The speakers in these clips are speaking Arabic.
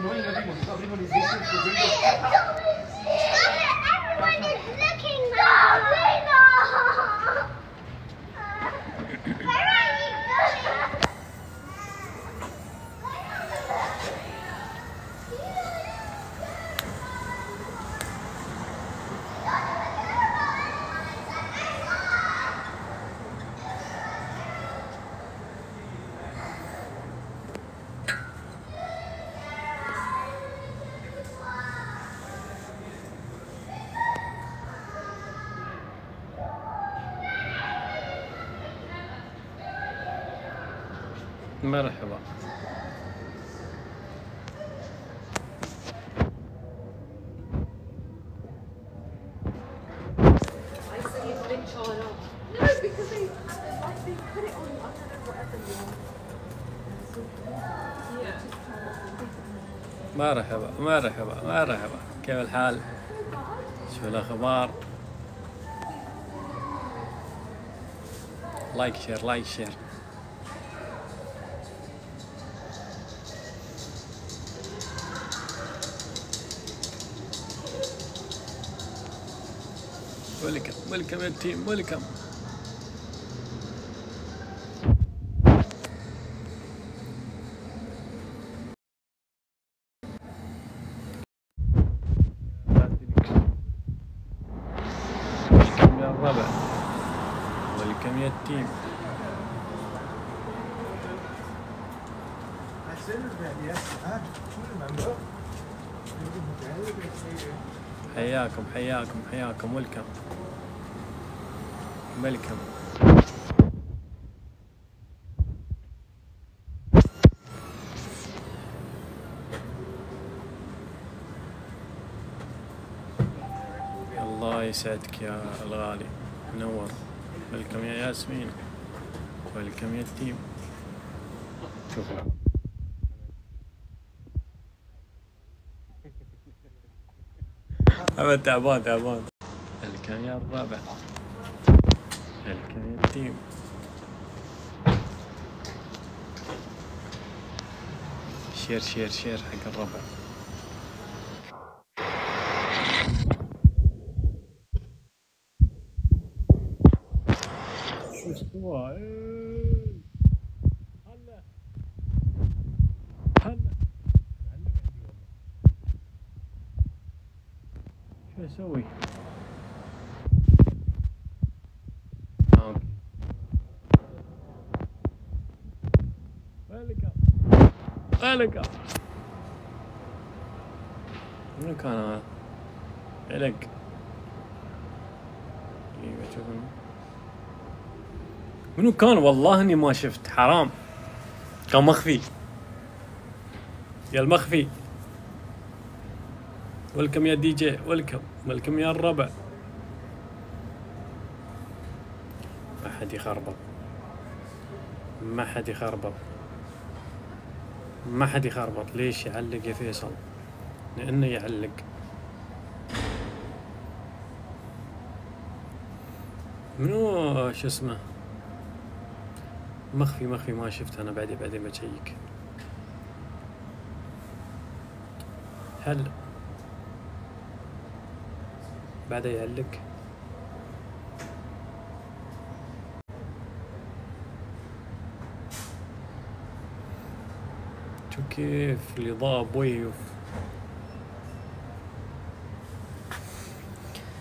Knowing everyone, everyone is different. Everyone is different. مرحبا مرحبا مرحبا كيف الحال؟ شو الأخبار؟ like share like share welcome welcome يا team welcome يا الربع ويلكم يا التيم I said that yes. Do you remember? حياكم حياكم. ويلكم ويلكم الله يسعدك يا الغالي. منور. welcome يا ياسمين. welcome يا ال team. شوف أبد تعبان تعبان welcome يا الربع. welcome يا ال team share share share حق الربع شو استوى إيه. هلا هلا معلق عندي والله شو أسوي؟ آه، أوكي ويلكم علق دقيقة أشوف منو. منو كان؟ والله إني ما شفت. حرام. كان مخفي. يا المخفي. ولكم يا دي جي. ولكم ولكم يا الربع. ما حد يخربط. ما حد يخربط. ما حد يخربط. ليش يعلق يا فيصل؟ لأنه يعلق. منو شو اسمه؟ مخفي مخفي ما شفت أنا بعدين بعدين بشيك هل بعد يعلق؟ كيف الإضاءة بوي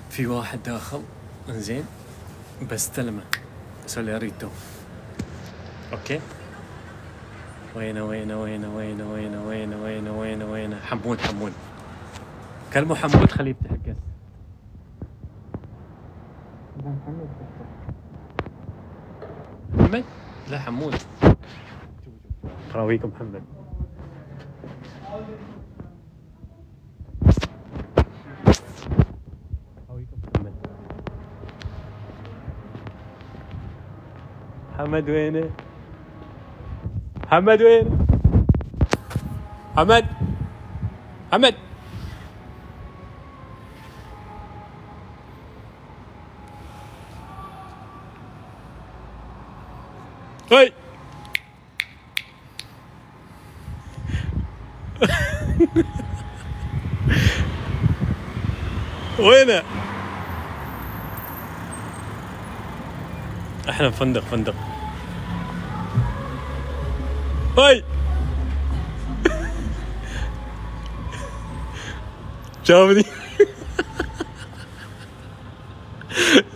في واحد داخل. انزين. بستلمه أسوي له ريتو. okay. وينه وينه وينه وينه وينه وينه وينه وينه وينه. حمود حمود كلمه حمود خليه يفتح ال guest محمد؟ لا حمود. راويكم محمد. حمد وينه حمد وينه حمد؟ حمد؟ هاي! وينه؟ إحنا فندق فندق. hi. شافني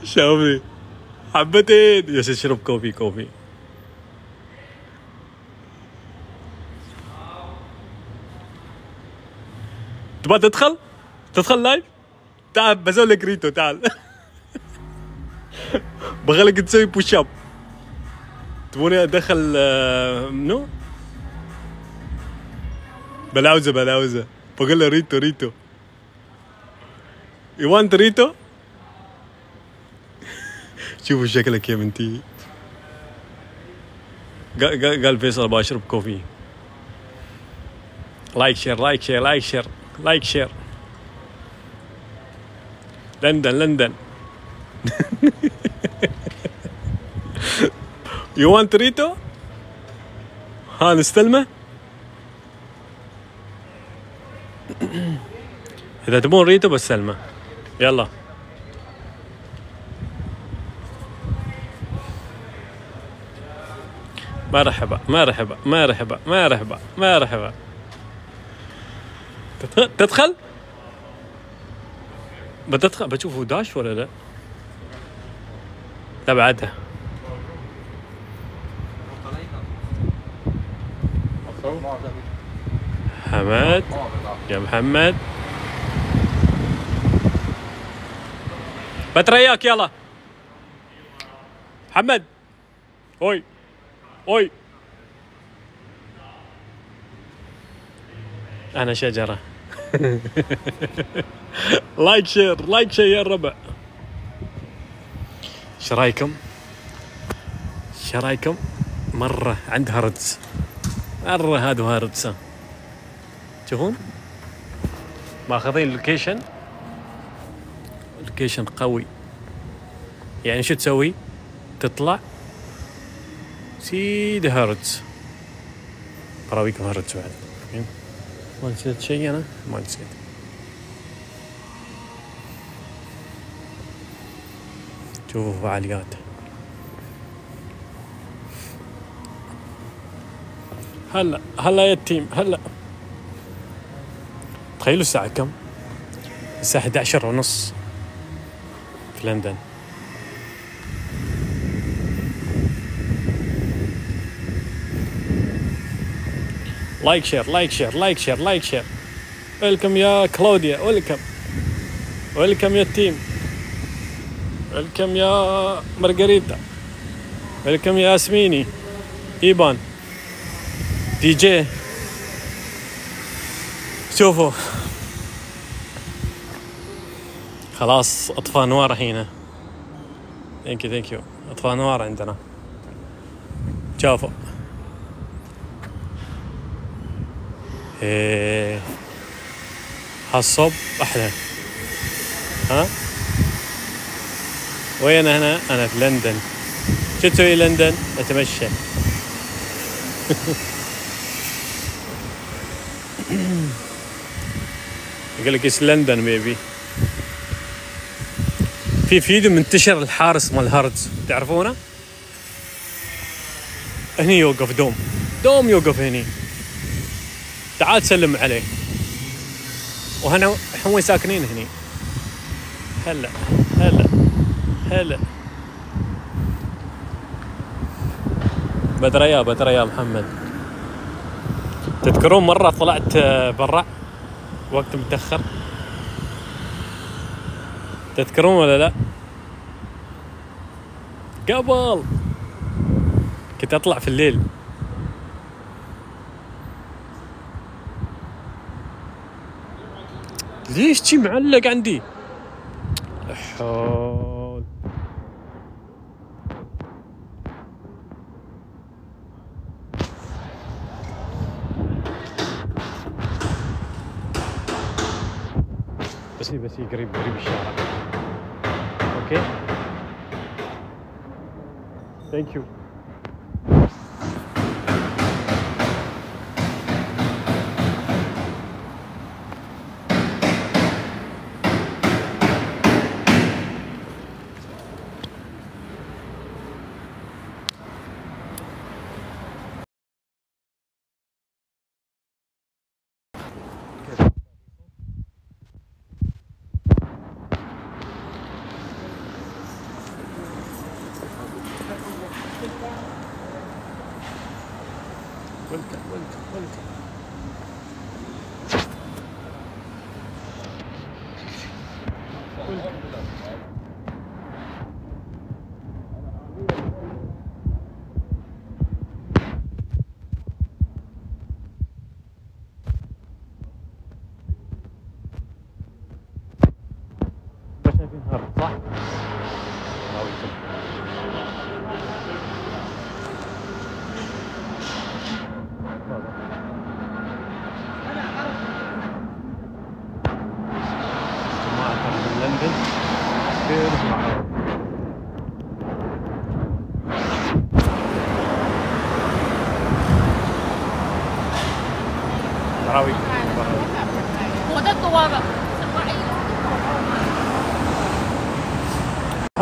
شافني حبتين. يا اشرب coffee coffee. تبغى تدخل؟ تدخل live؟ تعال بسوي لك ريتو تعال. بغلك تسوي بوش اب تبوني أدخل آه، منو؟ بلاوزة بلاوزة بقول له ريتو ريتو يو وانت ريتو؟ شوفوا شكلك يا بنتي قال فيصل بشرب كوفي like share like share like share like share لندن لندن you want ريتو؟ ها نستلمه؟ إذا تبون ريتو بستلمه يلا. مرحبا مرحبا مرحبا مرحبا مرحبا. تدخل تدخل؟ بتدخل؟ بشوفه داش ولا لا؟ لا بعدها. حماد. يا محمد. بترياك يلا. محمد. أوي. أوي. أنا شجرة. like share like share يا الربع إيش رأيكم؟ إيش رأيكم؟ مرة عند هاردز مرة هذا هاردز تشوفون؟ ماخذين ال location ال location قوي. يعني شو تسوي؟ تطلع. سيدي هاردز براويكم هاردز بعد. ما نسيت شيء أنا؟ ما نسيت. شوفوا فعاليات هلا هلا يا ال team هلا. تخيلوا الساعة كم؟ الساعة 11 ونص. في لندن. like share like share like share like share welcome يا كلوديا welcome welcome يا team welcome يا مارغريتا ويلكم يا ياسميني ايبان دي جي شوفوا خلاص اطفى انوار هنا. thank you thank you اطفى انوار عندنا. شوفوا. إيه. هالصوب أحلى. ها؟ وين هنا أنا في لندن. شو تسوي لندن؟ أتمشى. يقول لك London baby في فيديو منتشر الحارس مال هاردز تعرفونه؟ هني يوقف دوم. دوم يوقف هني. تعال سلم عليه. وهنا وين ساكنين هني؟ هلا هلا هلا. بدريا بدريا محمد. تذكرون مرة طلعت برا؟ وقت متأخر. تذكرون ولا لا؟ قبل. كنت أطلع في الليل. ليش شي معلق عندي؟ حول. بس بس قريب قريب الشارع. okay thank you ويلكم ويلكم ويلكم ما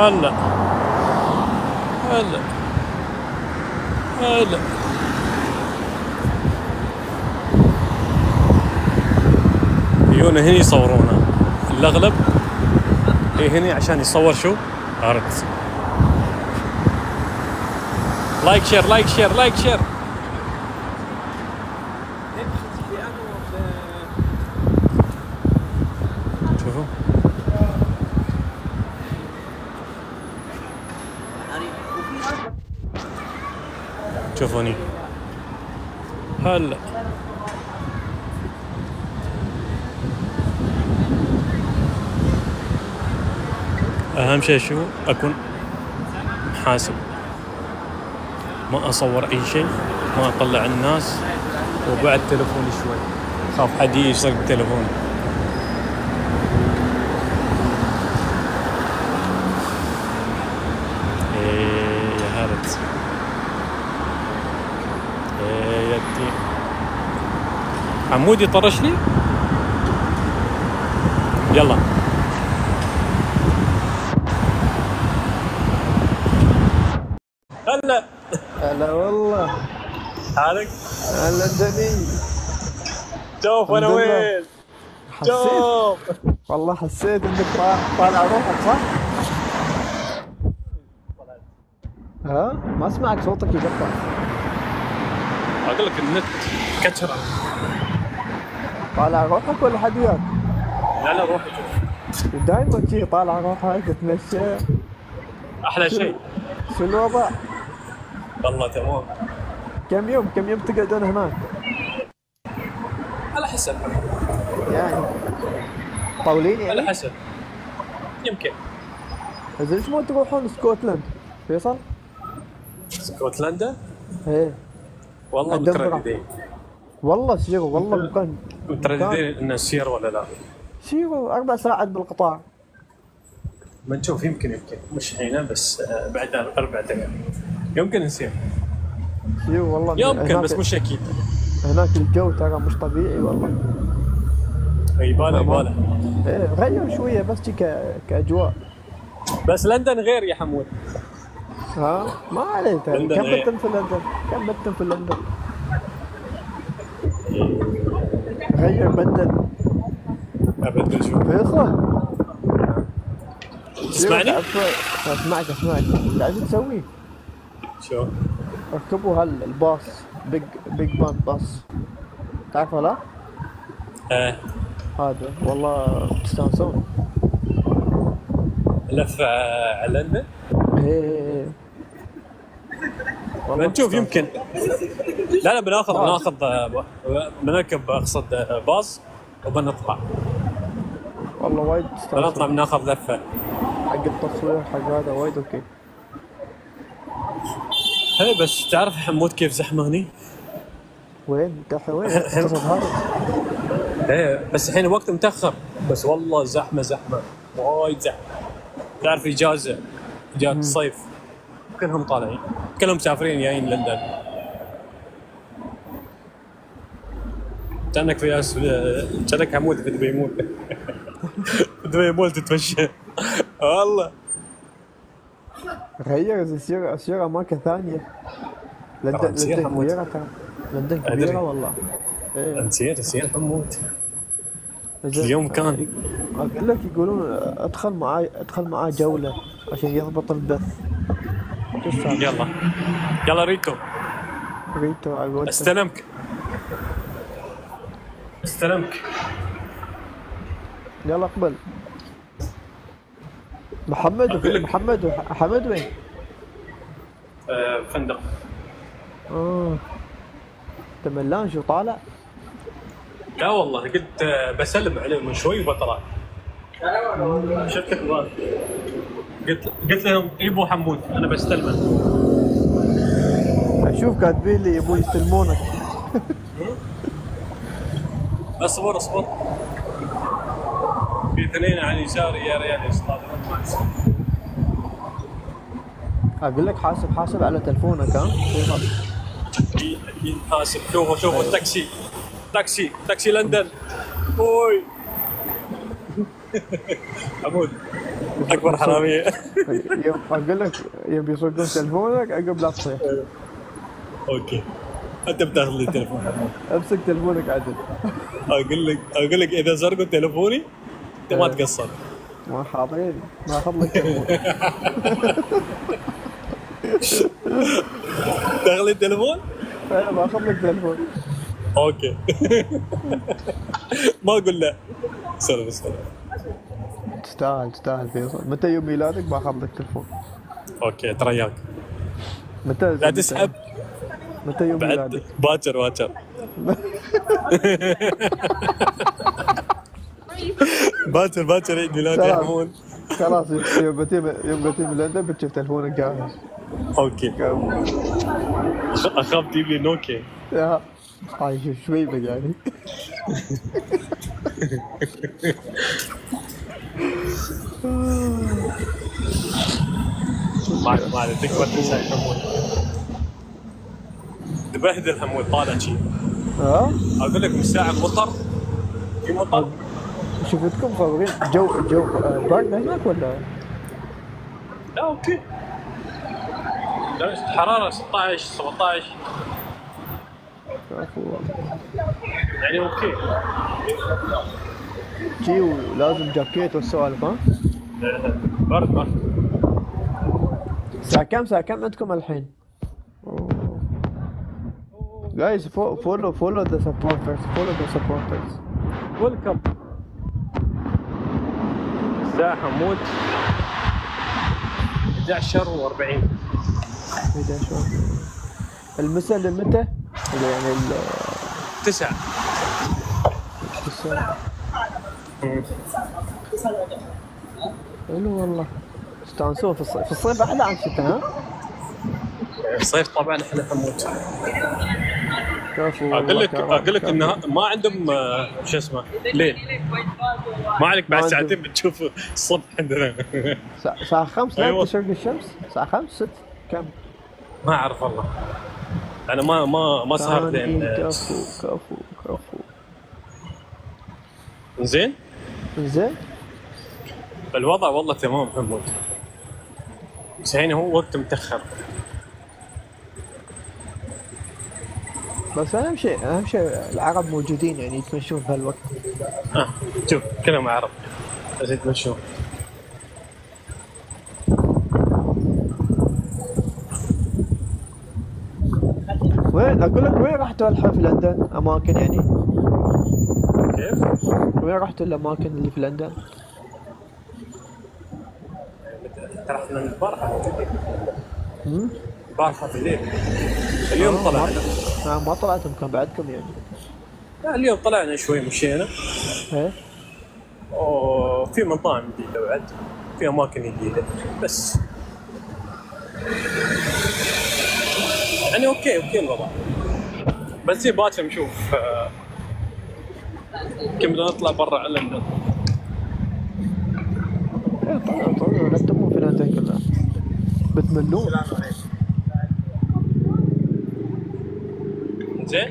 هلا. هلا. هلا. يجونا هنا يصورونا. الأغلب يي هنا عشان يصور شو؟ art like share like share like share شوفوا شوفوني هلا اهم شيء شو أكون محاسب ما أصور أي شيء ما أطلع الناس وبعد تلفوني شوي. خاف حد يسرق تلفوني إيه إيه عمودي طرش لي؟ يلا هلا هلا والله حالك هلا دني وأنا الحمد لله. وين حسيت شوف والله حسيت إنك طا- طالع روحك صح؟ ها؟ ما أسمعك صوتك يقطع أقول لك النت كتره طالع روحك ولا حد وياك؟ لا لا روحي دائما شي طالع روحك تتمشى أحلى شيء شو الوضع؟ والله تمام كم يوم كم يوم تقعدون هناك؟ على حسب يعني؟ طولين على يعني؟ حسب. يمكن. زين ليش ما تروحون اسكتلند؟ فيصل؟ اسكتلندا إيه. والله مترددين. والله سيروا والله مكان مترددين ان نسير ولا لا. سيروا أربع ساعات بالقطار ما نشوف يمكن يمكن. مش هنا بس آه، بعد أربع أيام. يمكن نسير. يمكن بس مش أكيد. هناك الجو ترى مش طبيعي والله. يباله يباله إيه غير شوية بس. كأجواء. بس لندن غير يا حمود. ها؟ ما عليه ترى. لندن كم. بدتم في لندن؟ كم بدتم في لندن؟ غير بدل أبد شو فيصل تسمعني؟ أسمعك أسمعك اللي عايز تسوي؟ شو؟ ركبوا هال الباص. بيج بيج بان باص تعرفه لا؟ آه هذا والله تستانسون لف آه، على لندن إيه إيه، إيه. والله بنشوف تستانسون. يمكن. لا لا بناخذ آه. بناخذ آه، بنركب أقصد آه، باص وبنطلع. والله وايد بنطلع بناخذ لفة. حق التصوير حق هذا وايد okay. هي بس تعرف حمود كيف زحمة هني؟ وين؟ وين؟ إيه بس الحين وقت متأخر. بس والله زحمة زحمة. وايد زحمة. تعرف إجازة؟ اجازه الصيف كلهم طالعين. كلهم مسافرين جايين لندن. كأنك في. كأنك حمود في دبي مول. دبي مول تتمشى. والله. غير سير سير اماكن ثانية لندن لندن. كبيرة ترى لندن. كبيرة والله إيه نسيت نسيت حمود. اليوم كان. أقول لك يقولون أدخل معاي أدخل معاه جولة عشان يضبط البث؟ يلا يلا ريتو ريتو عقود استلمك استلمك يلا اقبل محمد لك- محمد وح- حمد وين؟ آه، فندق. آه. انت ملان شو طالع؟ لا والله قلت آه، بسلم عليه من شوي وبطلع. شفت أخبار قلت قلت لهم يبو حمود أنا بستلمه. أشوف كاتبين لي يبون يستلمونك أصبر أصبر. في اثنين على يساري يا ريال يصير. أقول لك حاسب حاسب على تلفونك ها. أكيد حاسب. شوفوا شوفوا التاكسي. تاكسي. تاكسي لندن. أوي. حمود أكبر حرامية. أقول لك بيسرقون تلفونك عقب لا تصيح. okay. أنت بتاخذ لي التليفون أمسك تلفونك عدل أقول لك أقول لك إذا سرقوا تليفوني أنت ما تقصر. ما حاضرين ما اخذ لك تلفون تاخذ لي التليفون؟ أنا ما اخذ لك تلفون okay. ما أقول لا. سلام سلام. تستاهل تستاهل فيصل. متى يوم ميلادك؟ باخذ لك تلفون okay أترياك متى لا تسحب. متى يوم ميلادك؟ باكر باكر. باكر باكر عيد ميلادي يا. حمود خلاص يوم بتيم يوم بتيم لندن بتشوف تلفونك جاهز okay. أخاف تجيب لي نوكيا. يا هاي شوي يعني؟ ما ما تكبر تنسى حمود. تبهدل حمود طالع شي. ها؟ أقول لك من ساعة مطر في مطر. شفتكم مصورين جو جو آه، برد هناك ولا؟ لا okay. درجة الحرارة 16 17 عفوا. يعني okay. جي ولازم جاكيت والسوالف ها برد برد. الساعة كم ساعة كم عندكم الحين؟ Guys, fo- follow follow the supporters, follow the supporters. ويلكم الساعة حمود 11 و40 إذا شو المساء لمتى؟ يعني ال 9 الساعة حلو والله. استانسوا في الصيف، في الصيف أحلى عن الشتاء ها؟ الصيف طبعا إحنا حمود كفو أقول لك أقول لك. إنه ما عندهم آه، شو اسمه ليل ما عليك بعد. ساعتين بتشوف الصبح عندنا الساعة 5 أيوة. لا تشرق الشمس؟ الساعة 5 6 كم؟ ما أعرف والله أنا ما ما ما سهرت لين آه، كفو كفو كفو زين زين الوضع والله تمام حمود بس يعني هو وقت متأخر بس أهم شيء أهم شيء العرب موجودين يعني يتمشون في هالوقت. آه شوف كلهم عرب. بس يتمشون. وين؟ أقول لك وين رحتوا في لندن؟ أماكن يعني. كيف؟ وين رحتوا الأماكن اللي في لندن؟ إحنا البارحه هم؟ البارحه في الليل اليوم طلعنا. آه ما طلعتم كان بعدكم يعني. لا اليوم طلعنا شوي مشينا. إيه؟ وفي مطاعم جديدة بعد في أماكن جديدة بس. يعني okay okay الوضع. بس زي باكر نشوف آه، يمكن بدنا نطلع برا على لندن إيه طلعوا طلعوا لا في لندن كلها بتملون زين؟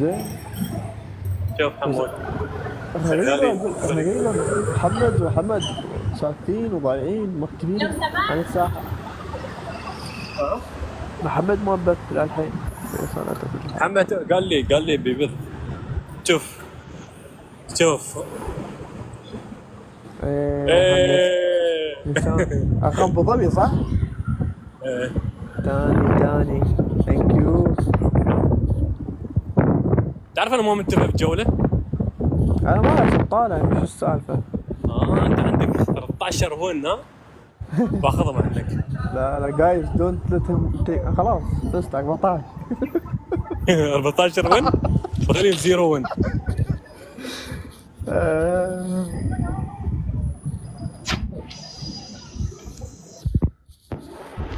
زين. شوف حمود. أقول- غريبة محمد وحمد ساكتين وضايعين مكتبين عن الساحة محمد صلاته في الحال. محمد قال لي قال لي بيبث شوف. شوف. إيه إيه. محمد. اخ ابو ظبي صح؟ إيه. تاني تاني ثانك يو تعرف أنا مو متفق بجولة؟ أنا ما أعرف طالع شو السالفة آه أنت عندك 13 هون ها؟ باخذهم عنك لا لا جايز دونت ليت خلاص فزت 14 14 win؟ بخليهم zero win.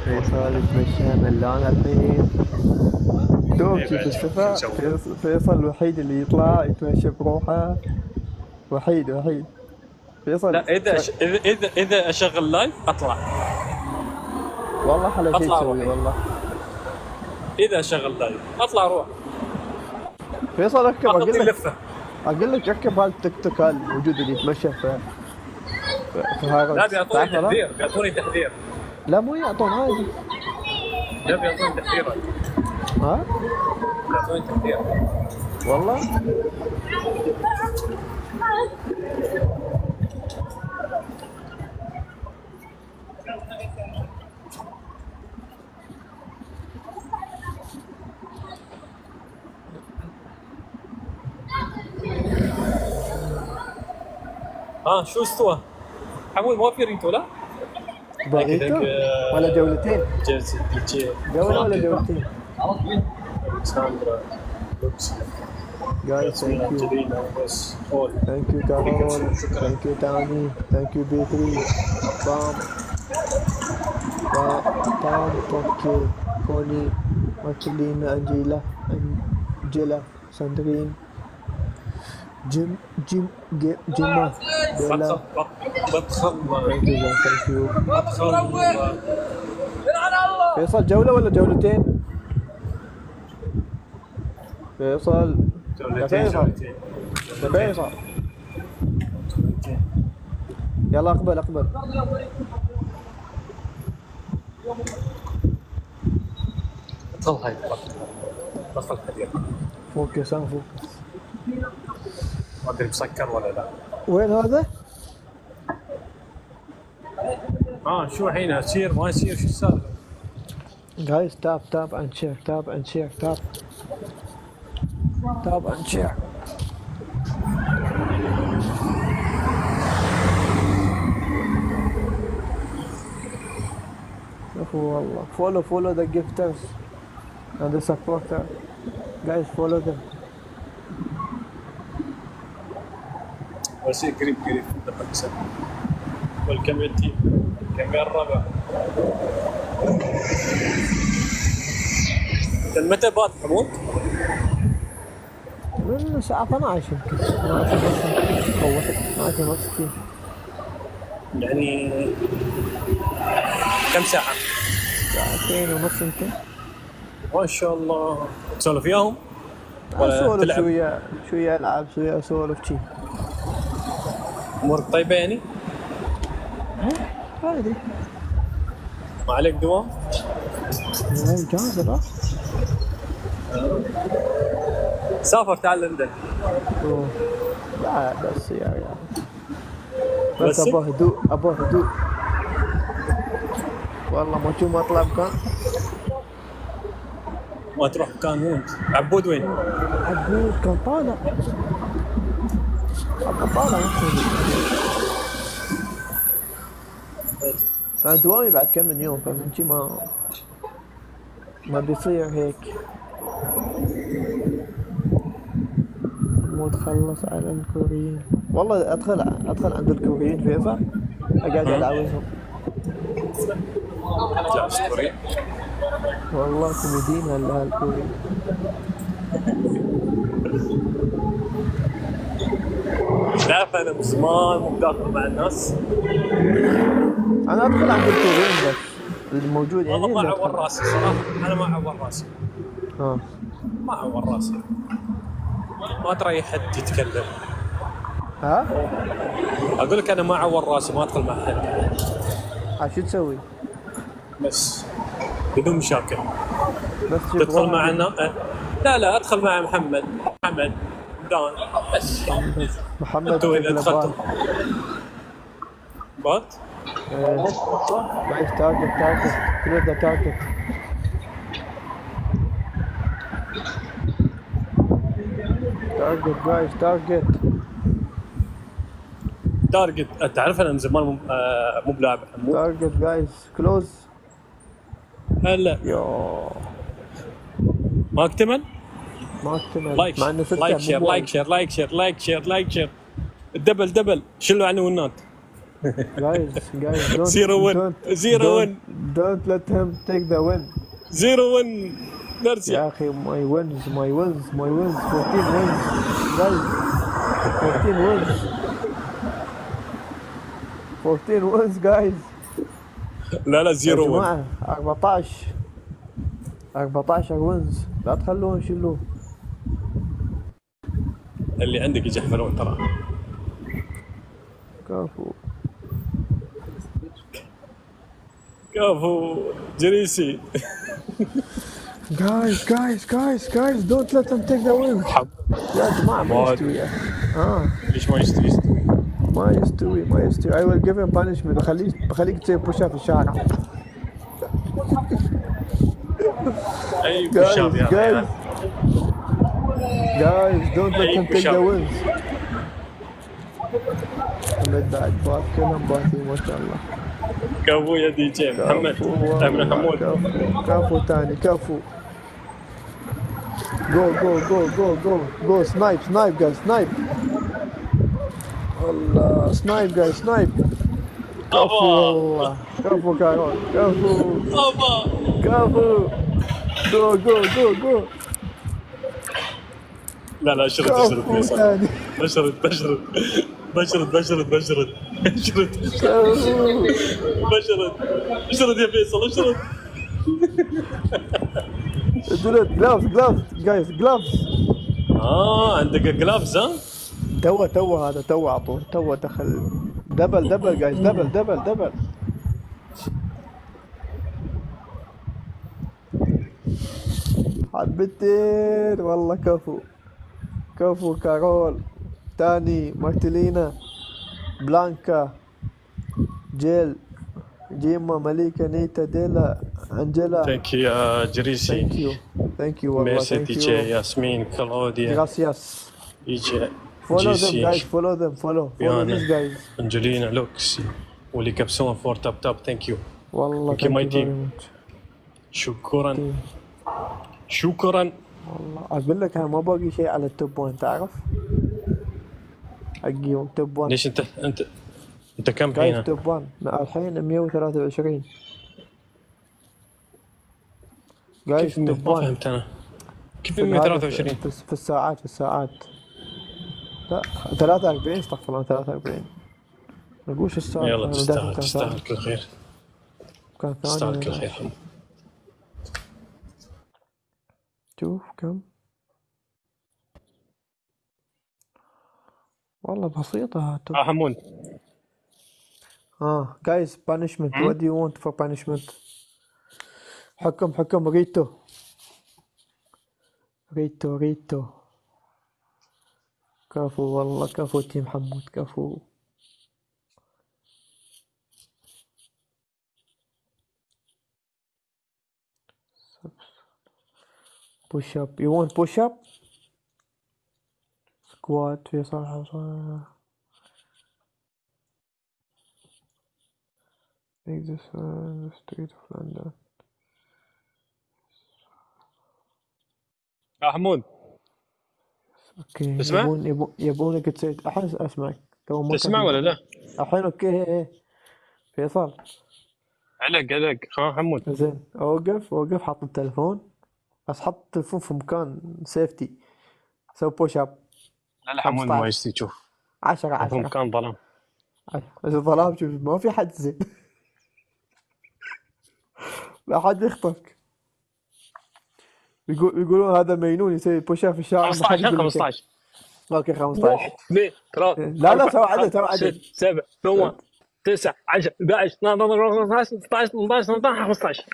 فيصل يتمشى ملان الحين دوبتي في السفر. فيصل- فيصل الوحيد اللي يطلع يتمشى بروحه. وحيد وحيد. فيصل لا إذا أش... إذا إذا إذا أشغل live أطلع. والله حلا شيء تسوي. والله. إذا أشغل لايف أطلع أروح فيصل أركب أقول لك أقول لك أركب هالتيك توك الموجود اللي يتمشى في في هاي لا. بيعطوني؟ تحذير بيعطوني تحذير. لا مو يعطون عادي. لا بيعطوني تحذير. ها؟ والله؟ ها شو استوى؟ حمود ما في ريتو لا؟ ولا جولتين؟ جولة ولا جولتين؟ ساندرا لوكس جايز ثانك يو انجلينا بس اول ثانك يو كارول ثانك يو تاني ثانك يو بي 3 بام بام توكي كوني مارتلينا انجيلا انجيلا ساندرين جيم جيم جيم جيما بيلا بدخل ثانك يو ثانك يو بدخل فيصل جولة ولا جولتين؟ فيصل فيصل فيصل يلا اقبل اقبل بدخل هاي فوكس أنا فوكس ما ادري مسكر ولا لا وين هذا؟ آه شو الحين يصير ما يصير شو السالفه؟ Guys, tap, tap and share, tap and share, tap. طبعا شيع شوفوا والله. فولو فولو ذا جيفترز ذا سبورتر جايز فولو ذا بصير قريب قريب دخل سنة والكم عندي كم الرابع متى بات حمود؟ من الساعة 12 يمكن 12 ونص أو 12 ونص. يعني كم ساعة؟ ساعتين ونص يمكن ما شاء الله تسولف وياهم؟ أسولف؟ شوية شوية ألعب شوية أسولف شي أمورك طيبة يعني؟ ما أدري ما عليك دوام؟ يعني جاهز لا سافر تعال لندن. لا بس ريال بس؟ بس أبغى هدوء أبغى هدوء والله ما شو مطلب كان ما تروح مكان وين؟ عبود وين؟ عبود كان طالع كان طالع أنا دوامي بعد كم من يوم فمن ما ما بيصير هيك مو تخلص على الكوريين. والله ادخل أدخل عند الكوريين فيصل. أقعد العبهم والله كوميديين هلا هالكوري تعرف أنا من زمان مو مداخل مع الناس؟ أنا أدخل عند الكوريين بس. الموجود يعني والله ما عور. رأسي صراحة. أنا ما عور رأسي. آه. ما عور راسي ما تريح حد يتكلم. ها؟ أقول لك أنا ما عور رأسي ما أدخل مع حد. ها شو تسوي؟ بس. بدون مشاكل. بس تدخل مع النا- لا لا أدخل مع محمد. محمد. دان. بس. محمد أنتوا إذا دخلتوا. بات. إيه. Nice target, target. Clear target. تارجت جايز تارجت تارجت تعرف أنا من زمان مو آه، مو بلاعب. تارجت جايز كلوز هلا. يو ما أكتمل؟ ما أكتمل. لايك مع إنه ستة لايك شير. لايك شير لايك شير لايك شير لايك شير الدبل دبل شلوا guys don't Zero win. don't, Zero don't, win. don't let him take the win. zero win نرجع. يا أخي my wins my wins my wins 14 wins guys 14 wins 14 wins guys. لا لا zero win جماعة 14 14 wins لا تخلوهم يشيلوه اللي عندك يجحفلون ترى. كفو. كفو. جريسي. guys guys guys guys don't let them take the win يا جماعة ما ما- يستوي آه ليش ما يستوي يستوي ما يستوي ما يستوي I will give him punishment. بخليك بخليك تسوي بوش في الشارع اي guys بشاب يا guys. ريال guys don't let أي him take the push up. wins. محمد بعد بات كلهم باتين ما شاء الله كفو يا دي جي محمد كفو تامر حمود كفو كفو تاني كفو go go go go go go snipe snipe guys snipe الله snipe guys snipe كفو والله كفو كارول كفو بابا كفو جو جو جو جو لا لا اشرد اشرد كفو فيصل تاني بشرد بشرد بشرد بشرد بشرد اشرد كفو بشرد اشرد يا فيصل اشرد دولت gloves gloves guys gloves آه عندك gloves ها؟ تو تو هذا تو اعطوه تو دخل. double double guys double double double. حبتين والله كفو. كفو كارول. تاني مارتلينا بلانكا. جيل. جيما مليكا نيتا ديلا أنجيلا. ثانك يو جريسي ثانك يو ثانك يو والله. ميرسي ثانك تي جي يو ياسمين كلوديا them جيسي guys. Follow them. Follow. Follow Yana. these guys. انجلينا لوكسي واللي كبسون فور تاب تاب ثانك يو والله you very team. much. شكرا شكرا والله أقول لك أنا ما باقي شيء على ال top 1 تعرف؟ حقيهم top 1 ليش انت انت أنت كم guys هنا؟ top 1 لا، الحين 123 guys كيف top ما 1 فهمت أنا. كيف في هذا- 123 في, في الساعات في الساعات. لا 43 استغفر الله 43 نقول شو الساعة؟ يلا تستاهل تستاهل كل خير. كان تستاهل كل خير حمد شوف كم. والله بسيطة top آه حمود آه guys punishment what do you want for punishment? حكم حكم ريتو ريتو ريتو كفو والله كفو تيم حمود كفو push up. You want push up? Squat فيصل حصان Take this one, the street of London. آه حمود. okay تسمع؟ يبون يبون يبونك تسوي احس اسمعك تو ما تسمع ولا لا؟ الحين okay إيه، إيه. فيصل. علق علق. آه حمود. زين أوقف أوقف حط التلفون. بس حط التلفون في مكان safety سوي push up لا لا حمود ما 15. يستي تشوف 10 في 10 مكان ظلام. اذا ظلام شوف ما في حد زين. لا حد يخطفك يقول يقولون هذا مجنون يسوي push في الشارع ما حد 15 يقول له شيء. 15 okay 15 اثنين ثلاثة. لا، لا، سوي عدد، سوي عدد. ست سبع ثمان تسع 10 11 12 13 16 18 18 15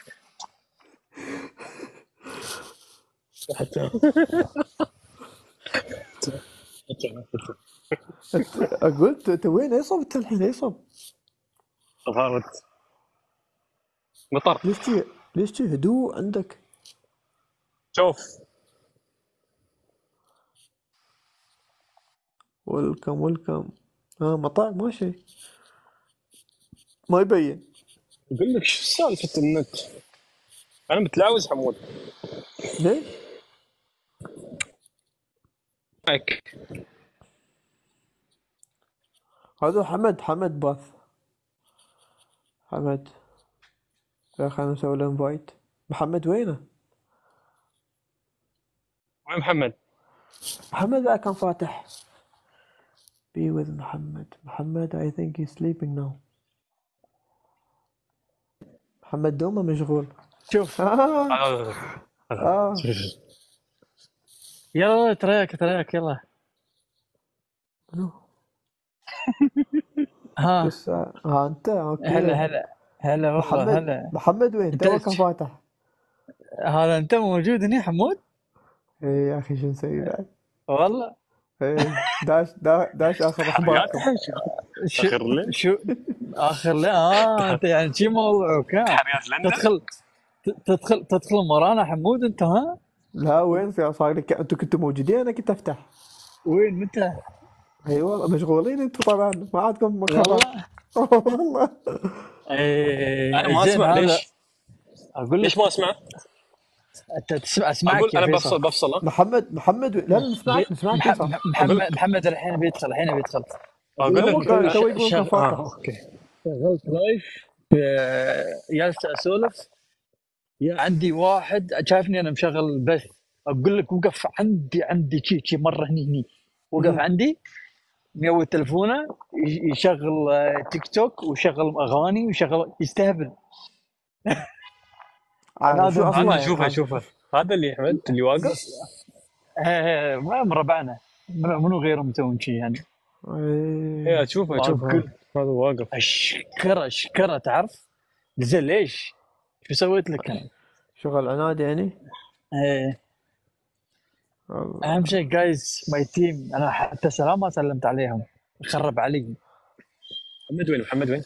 أقول انت وين يصب انت الحين يصب صارت مطر. ليش تي ليش تي هدوء عندك؟ شوف. welcome welcome آه مطاعم ما شيء ما يبين. أقول لك شو سالفة النت؟ أنا متلاوز حمود. ليش؟ معك. هذا حمد حمد باث. حمد. يا خلينا نسوي له انفايت محمد وينه؟ وين محمد؟ محمد بقى كان فاتح. Be with محمد. محمد I think he's sleeping now. محمد دومه مشغول. شوف. آه. آه. يلا ترياك ترياك يلا؟ ها. آه، انت؟ okay. هلا هلا. هلا والله محمد هلا. محمد وين؟ أنت تو إيش؟ كان فاتح؟ هذا انت موجود هنا حمود؟ إيه يا أخي شو نسوي بعد؟ والله. إيه داش دا- داش آخر اخباركم آخر لين؟ شو؟ آخر لا آه أنت يعني شي موضوعك ها تدخل تدخل تدخل ورانا حمود أنت ها؟ لا وين في صار لك؟ أنتوا كنتوا موجودين أنا كنت أفتح. وين؟ متى؟ اي والله مشغولين أنتوا طبعا. ما عندكم خبر والله إيه أنا ما اسمع ليش؟ أقول لك ليش ما اسمع؟ انت تسمع اسمعك أقول أنا بفصل بفصل؟ محمد محمد لا نسمعك نسمعك محمد محمد الحين بيدخل الحين بيدخل أقول لك آه، أوكي شغلت live آه، جالس اسولف يا عندي واحد شايفني أنا مشغل البث أقول لك وقف عندي عندي شي شي مره هني هني وقف. عندي mute تلفونه يش- يشغل تيك توك ويشغل أغاني ويشغل يستهبل. أنا اشوفه اشوفه هذا اللي احمد اللي واقف؟ ما من ربعنا. من- منو غيرهم مسوين شي يعني؟ إيه إيه. أشوفه أشوفه. هذا واقف. أشكره أشكره تعرف؟ زين ليش؟ شو سويت لك؟ أنا؟ شغل عناد يعني؟ إيه. اهم شيء guys my team أنا حتى سلام ما سلمت عليهم خرب علي محمد وين محمد وين؟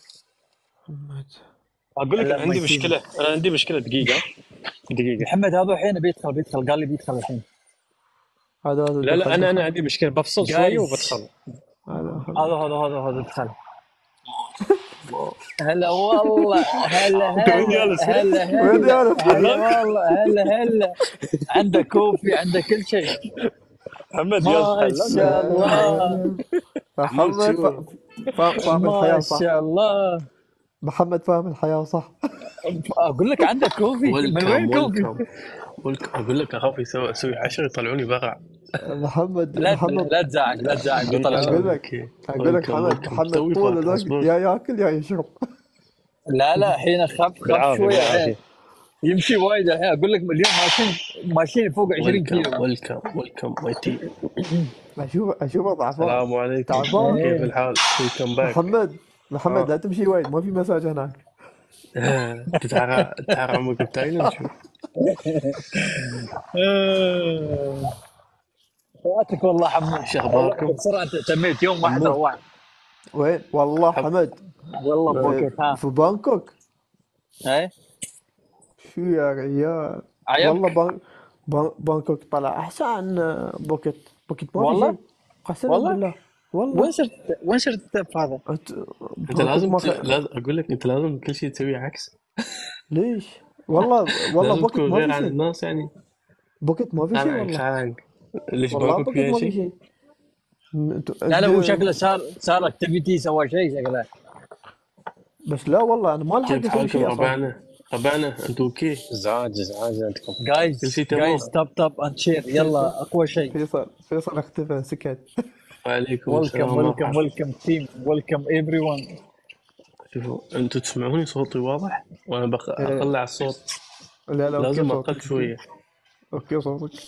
محمد. أقول لك عندي. مشكله أنا عندي مشكله دقيقه دقيقه محمد هذا الحين بيدخل بيدخل قال لي بيدخل الحين هذا هذا لا لا أنا. أنا عندي مشكله بفصل شوي. وبدخل هذا هذا هذا هذا هذا دخل هلا والله هلا هلا؟ هلا هلا. جالس؟ هلا والله هلا هلا. عنده كوفي عنده كل شيء. محمد ما شاء الله. محمد فا- فا- فاهم الحياة ما صح شاء الله. محمد فاهم الحياة صح؟ أقول لك عنده coffee؟ من وين coffee؟ أقول لك اخاف يسوي أسوي عشر يطلعوني برع محمد لا محمد لا تزعق لا تزعق بيطلع أقول لك أقول لك محمد محمد طول الوقت يا ياكل يا يشرب. لا لا الحين خف خف بالعافية، شوي بالعافية. الحين يمشي وايد الحين. أقول لك اليوم ماشيين ماشيين فوق 20 كيلو. welcome welcome my team أشوف اشوفه ضعفان السلام عليكم. كيف الحال؟ welcome back محمد محمد آه. لا تمشي وايد ما في مساج هناك. تتعرى تتعرى عمرك بتايلاند شو؟ فواتك والله حمود شو أخباركم؟ بسرعة تميت يوم واحد روحت وين والله حمد والله بوكيت ها. في بانكوك؟ إيه؟ شو يا عيب. والله بان... بان... بانكوك طلع. أحسن عن بوكيت بوكيت في والله؟ قسما والله؟ بالله. والله وين صرت وين صرت في هذا؟ أنت لازم لازم أقول لك أنت لازم كل شيء تسويه عكس ليش؟ والله والله بوكيت ما غير في عن شيء الناس يعني بوكيت ما في شيء والله ليش بوكيت ما في شيء؟ لا لا هو شكله صار صار اكتيفيتي سوى شيء شكله بس لا والله أنا ما لحقت كيف أسوي حالكم شيء ربعنا؟ ربعنا أنتم أوكي؟ ازعاج ازعاج عندكم جايز. جايز tap tap and share يلا أقوى شيء فيصل فيصل اختفى سكت وعليكم السلام ويلكم ويلكم ويلكم تيم ويلكم ايفري ون شوفوا أنتم تسمعوني صوتي واضح؟ وأنا بق... اطلع الصوت. لا لا لازم. أقل شوية. okay صوتك.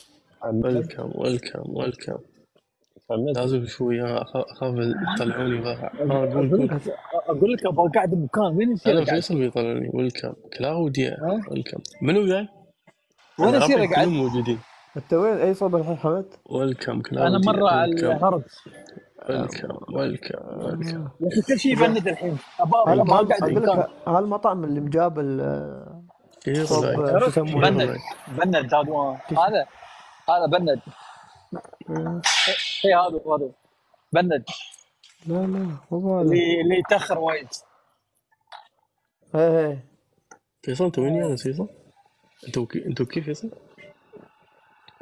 welcome welcome welcome لازم شوية أخاف يطلعوني برا آه، قول أقول قول لك أقول لك أبغى قاعد بمكان وين أنا يصير قاعد؟ فيصل بيطلعني welcome كلاوديا؟ ويلكم منو جاي؟ وين العرب قاعد؟ موجودين. انت وين؟ اي صوب الحين حمد؟ ويلكم أنا مرة على الهرب ويلكم ويلكم ويلكم يا أخي كل شيء يبند الحين. هالمطعم اللي مجاب بند بند هذا هذا هذا بند اي هذا هذا. بند لا لا مو هذا اللي اللي يتأخر وايد. إيه إيه. فيصل أنت وين يا فيصل؟ أنتوا أنتوا كيف فيصل؟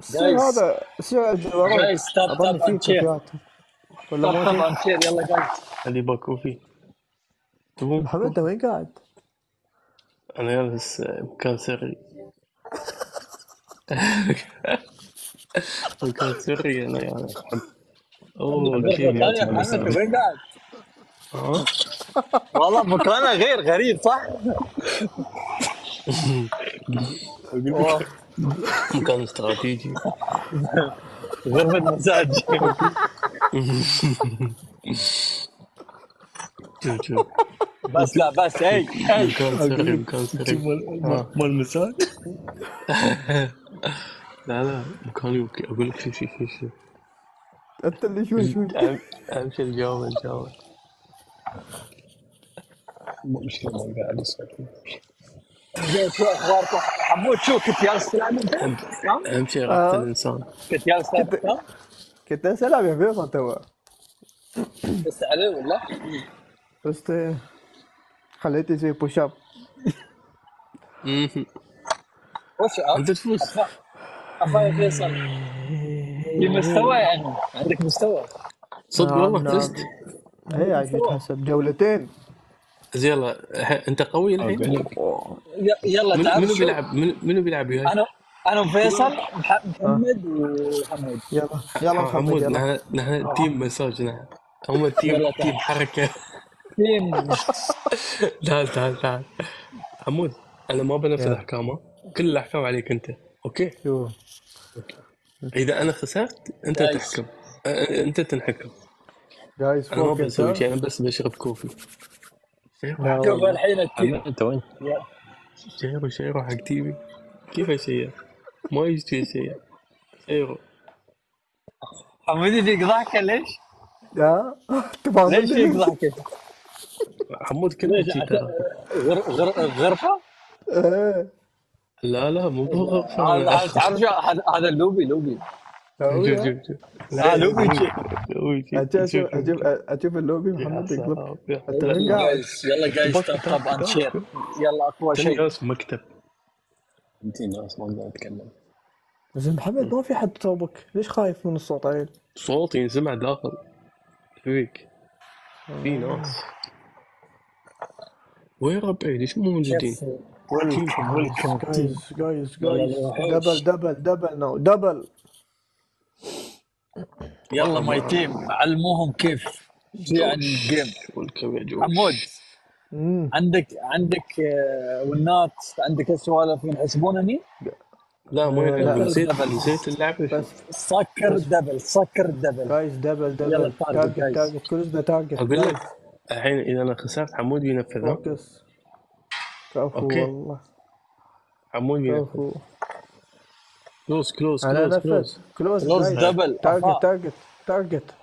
السير هذا سير الجوارات اظن فيه كوبيات ولا انشير يلا جايز اللي باكو فيه محمد انت وين قاعد؟ أنا جالس مكان سري مكان سري أنا يعني. اوه كيف وين قاعد؟ والله مكانه غير غريب صح؟ مكان استراتيجي. غرفة مساج شوف شوف بس لا بس هي هي مكان سري مكان سري. مال المساج لا لا مكاني أوكي أقول لك شوف شوف شوف أنت اللي شوي شوي اهم شيء الجواب الجواب مو مشكلة ما قاعد اسمع شو اخباركم؟ حمود شو كنت جالس تلعب؟ اهم شيء راحة الانسان كنت جالس تلعب؟ كنت اسال يا فيصل تو بس عليه ولا؟ بس خليته يسوي بوش اب مهم. وش انت تفوز افا يا فيصل في مستوى يعني عندك مستوى صدق نعم، والله نعم. فزت اي عاد يتحسب جولتين يلا ه- انت قوي الحين؟ يلا منو تعال منو؟ بيلعب؟ منو بيلعب وياي؟ أنا أنا وفيصل مح- محمد وحمود. يلا يلا محمد حمود يلا. نحن نحن team مساج نحن. هم team. team حركة. تيم تعال تعال تعال. حمود أنا ما بنفذ. احكامه كل الأحكام عليك أنت أوكي؟ إذا أنا خسرت أنت. تحكم. أنت تنحكم. جايز أنا ما بسوي؟ شيء أنا بس بشرب كوفي. لا شوف. الحين التيم أنت وين؟ شيرو شيرو حق تيمي كيف اشير؟ ما يجي شيء شيرو حمودي فيك ضحكة ليش؟ يا تبغى ليش فيك ضحكة؟ حمود كله ترى غر- غر- غرفة؟ إيه لا لا مو هذا تعرف شو هذا هذا اللوبي لوبي شوف شوف شوف لا لوبي. أشوف شوف. أشوف اللوبي محمد يقلب يلا؟ جايز يلا جايز طب طب انشير يلا اقوى شيء. مكتب. انت ناس ما أقدر أتكلم. زين محمد ما في حد صوبك ليش خايف من الصوت عيل؟ صوتي ينسمع داخل. فيك في ناس. وين ربعي؟ ليش مو موجودين؟ welcome welcome guys guys guys double double double no double يلا my team علموهم كيف يعني ال game. امم عندك عندك آه، ونات عندك السوالف ينحسبون هني لا لا. نسيت نسيت اللعبة. بس سكر double سكر double guys double يلا double target, target. target كل اسمه target أقول لك الحين إذا أنا خسرت حمود بينفذ ها؟ focus كفو. والله. حمود بينفذ كفو كلوز كلوز أنا كلوز نفذ كلوز كلوز. دبل. تارجت تارجت تارجت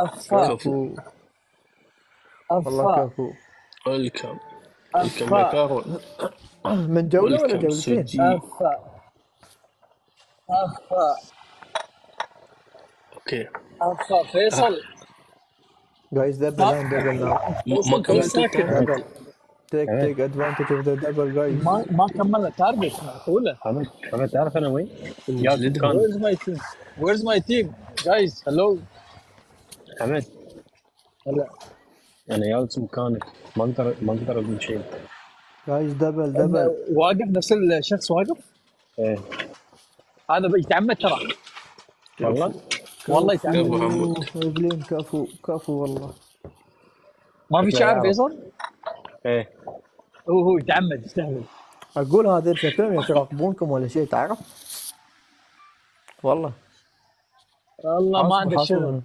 أفا. كفو والله كفو الكم الكم كارول. من جولة ولا جولتين؟ أفا. أفا. أوكي أفا. فيصل. جايز دبل دبل ما كملت ساكت. تيك تيك ادفانتج اوف ذا دبل جايز ما ما كملنا. تارجت معقوله حمد حمد تعرف أنا وين؟ جلدهم. Where's my team? Where's my team? Guys, hello. حمد هلا. أنا جالس مكانك ما أقدر ما أقدر أقول شيء. جايز دبل دبل واقف نفس الشخص واقف؟ إيه. هذا يتعمد ترى. والله؟ والله يتعمد. كفو كفو والله. ما في شعر فيصل إيه. هو هو يتعمد يستهبل. أقول هذول شكلهم يتراقبونكم ولا شيء تعرف؟ والله. والله ما عندك شغل. منهم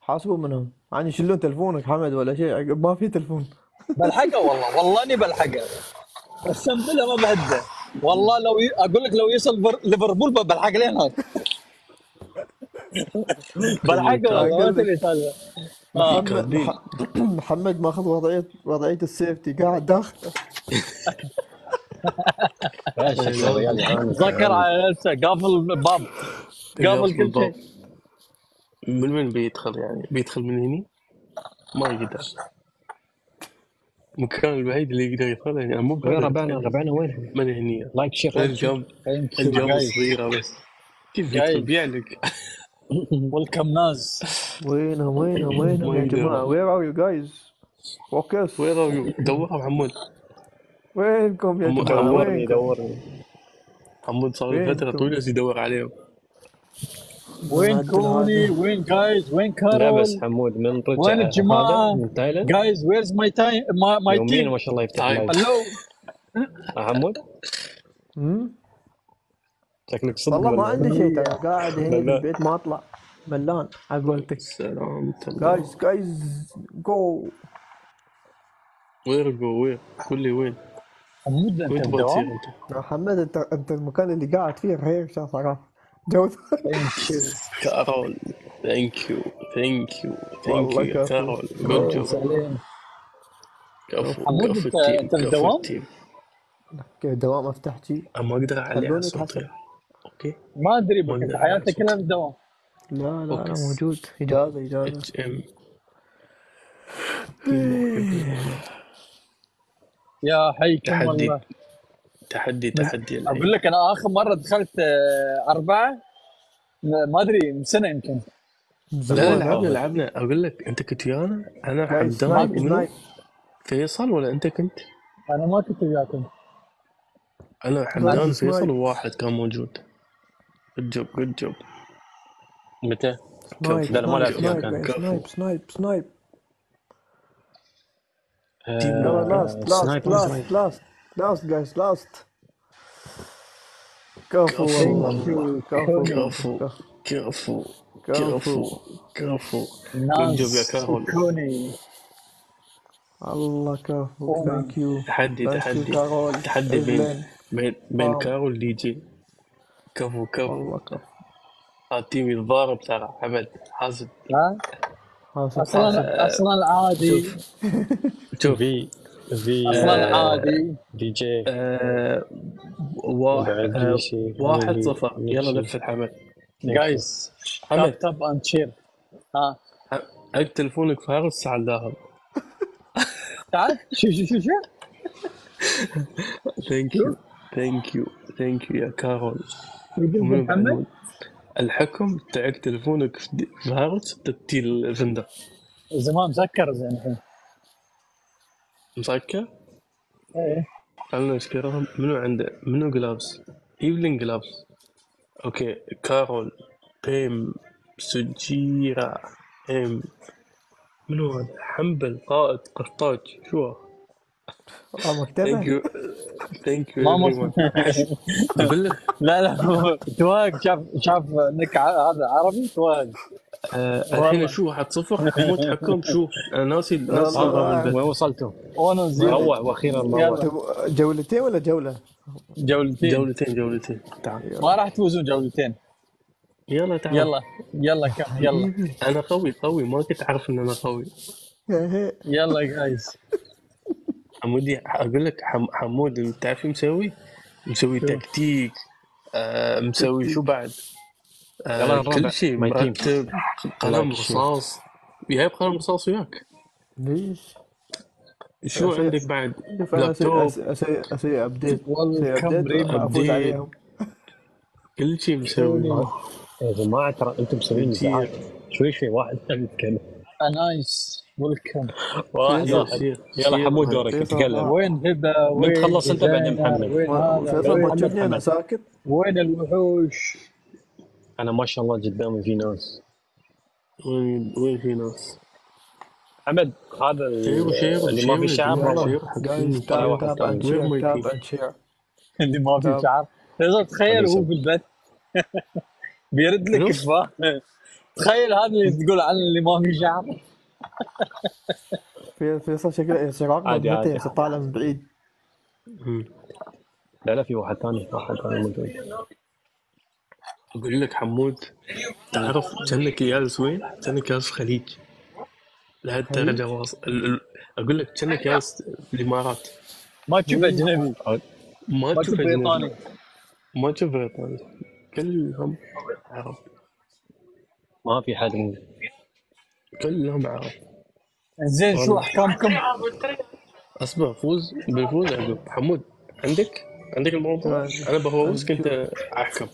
حاسبوا منهم. يعني يشيلون تلفونك حمد ولا شيء؟ ما في تلفون. بلحقة والله والله إني بلحقة. قسم بالله ما بهده والله لو ي... أقول لك لو يصل بر... ليفربول بلحق لين هناك. بلحقة والله آه. محمد مح- محمد ماخذ وضعيه وضعية ال safety. قاعد داخل. يعاني ذكر على نفسه. قافل الباب قافل كل شيء. من وين بيدخل يعني؟ بيدخل من هني؟ ما يقدر. المكان الوحيد اللي يقدر يدخل يعني مو ربعنا. ربعنا وين من هني. like share الجنب الجنب صغيرة بس. كيف بيعلق ويلكم ناس وينهم وينهم وينهم يا ده؟ وير ار يو جايز فوكس وين رايو دورها محمود. وينكم يا جماعة؟ دورني وينكم؟ دورني محمود صار له أنتم؟ طويلة يدور عليهم. وين كوني. وين جايز وين لا كارول بس حمود من رجع وين الجماعة؟ هذا من تايلاند جايز ويرز ماي تايم ماي تيم ما شاء الله يفتح هلو آه، حمود؟ شكلك صدق والله ما؟ عندي شيء ترى. قاعد هنا في. البيت ما أطلع. ملان. على قولتك. سلام جايز جايز جو وين جو وين؟ قول لي وين حمود انت؟ أنت. محمد أنت أنت المكان اللي قاعد فيه غير شا صراحة جو. ثانك يو كارول ثانك يو ثانك يو ثانك يو. كارول جود جوب كفو. حمود، كفو انت- التيم كفو؟ التيم كيف دوام؟ أفتح شي. أنا ما أقدر أعلي على أتحسن. أوكي. ما أدري بك حياتك. كلها بالدوام لا لا لا فوكس. موجود إجازة إجازة. اتش ام يا حيكم تحدي. تحدي تحدي. أقول لك أنا آخر مرة دخلت آه، أربعة ما أدري من سنة يمكن. لا لا لعبنا لعبنا. أقول لك أنت كنت ويانا؟ أنا حمدان فيصل ولا أنت كنت؟ أنا ما كنت وياكم. أنا حمدان. فيصل وواحد كان موجود. good job good job متى؟ snipe لا، لا، ما لعبت snipe. snipe snipe snipe snipe يلا last snipe last snipe. last last last guys last كفو والله كفو كفو كفو كفو جوب يا كوني الله كفو ثانك يو تحدي تحدي. تحدي بين. بين بين. كارول دي جي. كفو كفو. والله كفو. هذا تيم يتضارب ترى حمد. حاسب. ها؟ أصلا أصلا عادي شوف. في في أصلا آه، عادي دي جي. آه واحد آه شيء. واحد اللي- صفر. يلا. لف الحمد. جايز حمد. تاب اند شير ها. عد تلفونك فارس على الذهب تعال. شو شو شو شو ثانك يو ثانك يو ثانك يو يا كارول. محمد؟ الحكم تعق تلفونك في فارس تتي الفندق. زمان مسكر زين الحين. مسكر؟ إيه. خلنا نشكرهم منو عنده؟ منو جلابس ايفلين جلابس أوكي. كارول بيم سجيرة ام منو هذا؟ حنبل قائد. قرطاج. شو آه، ثانك مكتبة يو ثانك يو ما أقول لك؟ لا لا تواق شاف شاف انك ع- هذا عربي؟ تواق آه، الحين شو واحد صفر؟ حمود حكم شو؟ أنا ناسي ناسي وين وصلتوا؟ وأنا زين روع وأخيرا. روع جولتين ولا جولة؟ جولتين. جولتين جولتين. تعال. ما راح تفوزون جولتين. يلا تعال. يلا يلا كم يلا. أنا قوي قوي. ما كنت أعرف إن أنا قوي. يلا جايز حمودي أقول لك حم... حمود انت تعرف شو مسوي؟ مسوي تكتيك آه مسوي شو بعد؟ آه. كل شيء. مرتب قلم. رصاص جايب قلم رصاص وياك ليش؟ شو أسوي- عندك بعد؟ أسوي لابتوب أسوي أسوي ابديت Welcome ابديت. عليهم كل شيء مسوي يا جماعة ترى أنتم ازعاج شوي شوي واحد ثاني يتكلم نايس شير- يلا. حمود دورك. تتكلم. وين هبة؟ وين تخلص أنت بعدين زينة؟ محمد. وين هذا؟ أنا ساكت؟ وين الوحوش؟ أنا ما شاء الله قدامي في ناس وين وين في ناس؟ حمد هذا اللي ما في شعر. اللي ما في. شعر. تخيل. هو بالبث بيرد لك تخيل هذا اللي تقول عنه اللي ما في شعر. في فيصل شكله شراق عادي، عادي. طالع من بعيد. لا لا في واحد ثاني. واحد ثاني موجود أقول لك حمود تعرف كأنك جالس وين؟ كأنك جالس في الخليج لهالدرجه واصل ال- ال- أقول لك كأنك جالس في الإمارات. ما تشوف اجنبي ما تشوف. بريطاني. ما تشوف بريطاني. كلهم. عرب ما في حد موجود كلهم عرب. زين شو أحكامكم؟ اصبر فوز بيفوز عقب. حمود عندك؟ عندك الموضوع؟ أنا بفوزك انت أحكم.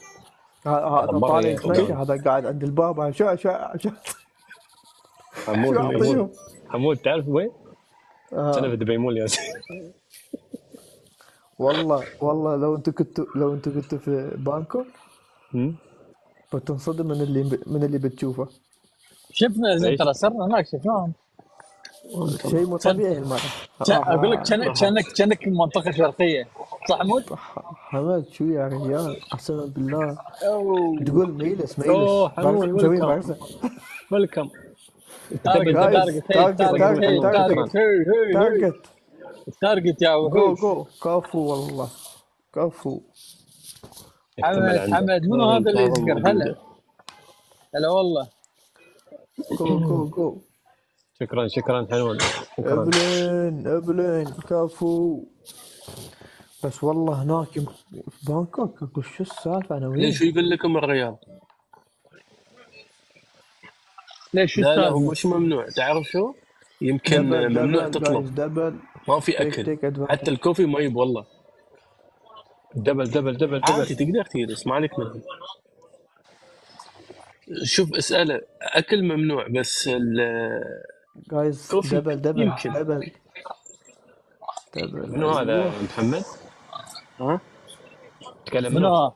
هذا مرة طالع يا يتمشى أخوي. هذا قاعد عند الباب. شو شو شو حمود شو حمود. تعرف وين؟ آه. أنا في دبي مول ياسين والله والله لو أنتوا كنتوا لو أنتوا كنتوا في بانكوك؟ بتنصدم من اللي من اللي بتشوفه. شفنا؟ ترى صرنا هناك شفناهم شيء مو طبيعي المرة. أقول لك كان- كانك كانك منطقة شرقية. صح حمود؟ حمد شو يا رجال؟ قسما بالله. تقول ميلس ميلس. أوه، حمود،. برزة welcome target target يا جو وحوش جو كفو والله كفو حمد حمد منو هذا اللي يذكر هلا. هلا والله. جو جو جو شكرا شكرا حلوان شكرا. أبلين أبلين كفو. بس والله هناك في بانكوك أقول شو السالفة أنا وين؟ ليش يقول لكم الرياض ليش شو لا لا هو؟ مش ممنوع. تعرف شو؟ يمكن دبل ممنوع دبل تطلب. دبل ما في أكل. حتى الكوفي ما يب والله. دبل دبل دبل عادي دبل تقدر تجلس ما عليك منهم شوف أسأله. أكل ممنوع بس ال- جايز كوفي. دبل دبل يمكن. دبل. دبل منو هذا محمد؟ ها؟ تكلم منو؟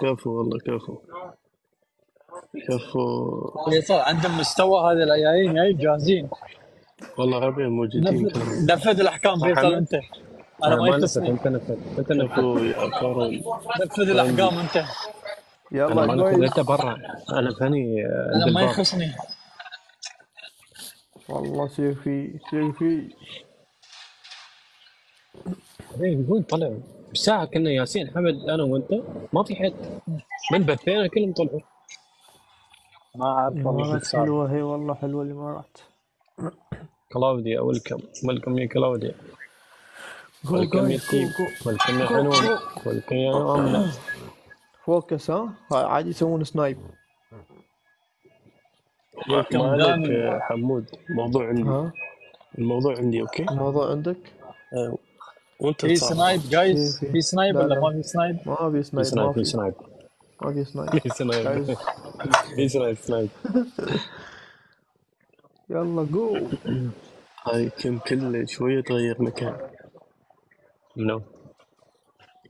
كفو والله كفو. كفو. فيصل عندهم مستوى هذا الجايين جايين جاهزين. والله ربي موجودين. نفذ نفذ الأحكام فيصل؟ أنت. أنا ما يخصني. أنت نفذ. أنت نفذ. نفذ الأحكام أنت. أنا يلا ما نفذ جايز أنت برا. أنا فاني أنا ما يخصني. والله سير في سير في إيه، يقول طلعوا بساعة كنا ياسين حمد أنا وأنت. ما في حد. من بثينا كلهم طلعوا. ما اعرف والله حلوة هي والله حلوة الامارات كلاوديا welcome. welcome يا كلاوديا. welcome يا ستيف welcome يا حنون welcome يا امنه focus ها؟ عادي يسوون snipe. ما كم ما عليك دامي يا حمود موضوع عندي. ها؟ الموضوع عندي okay؟ الموضوع عندك؟ آه، وأنت في snipe guys في- snipe لا ولا لا. ما في snipe؟ ما في snipe في snipe ما في سنايب. في سنايب. في سنايب. سنايب يلا جو هاي كم كل شوية تغير مكان. منو؟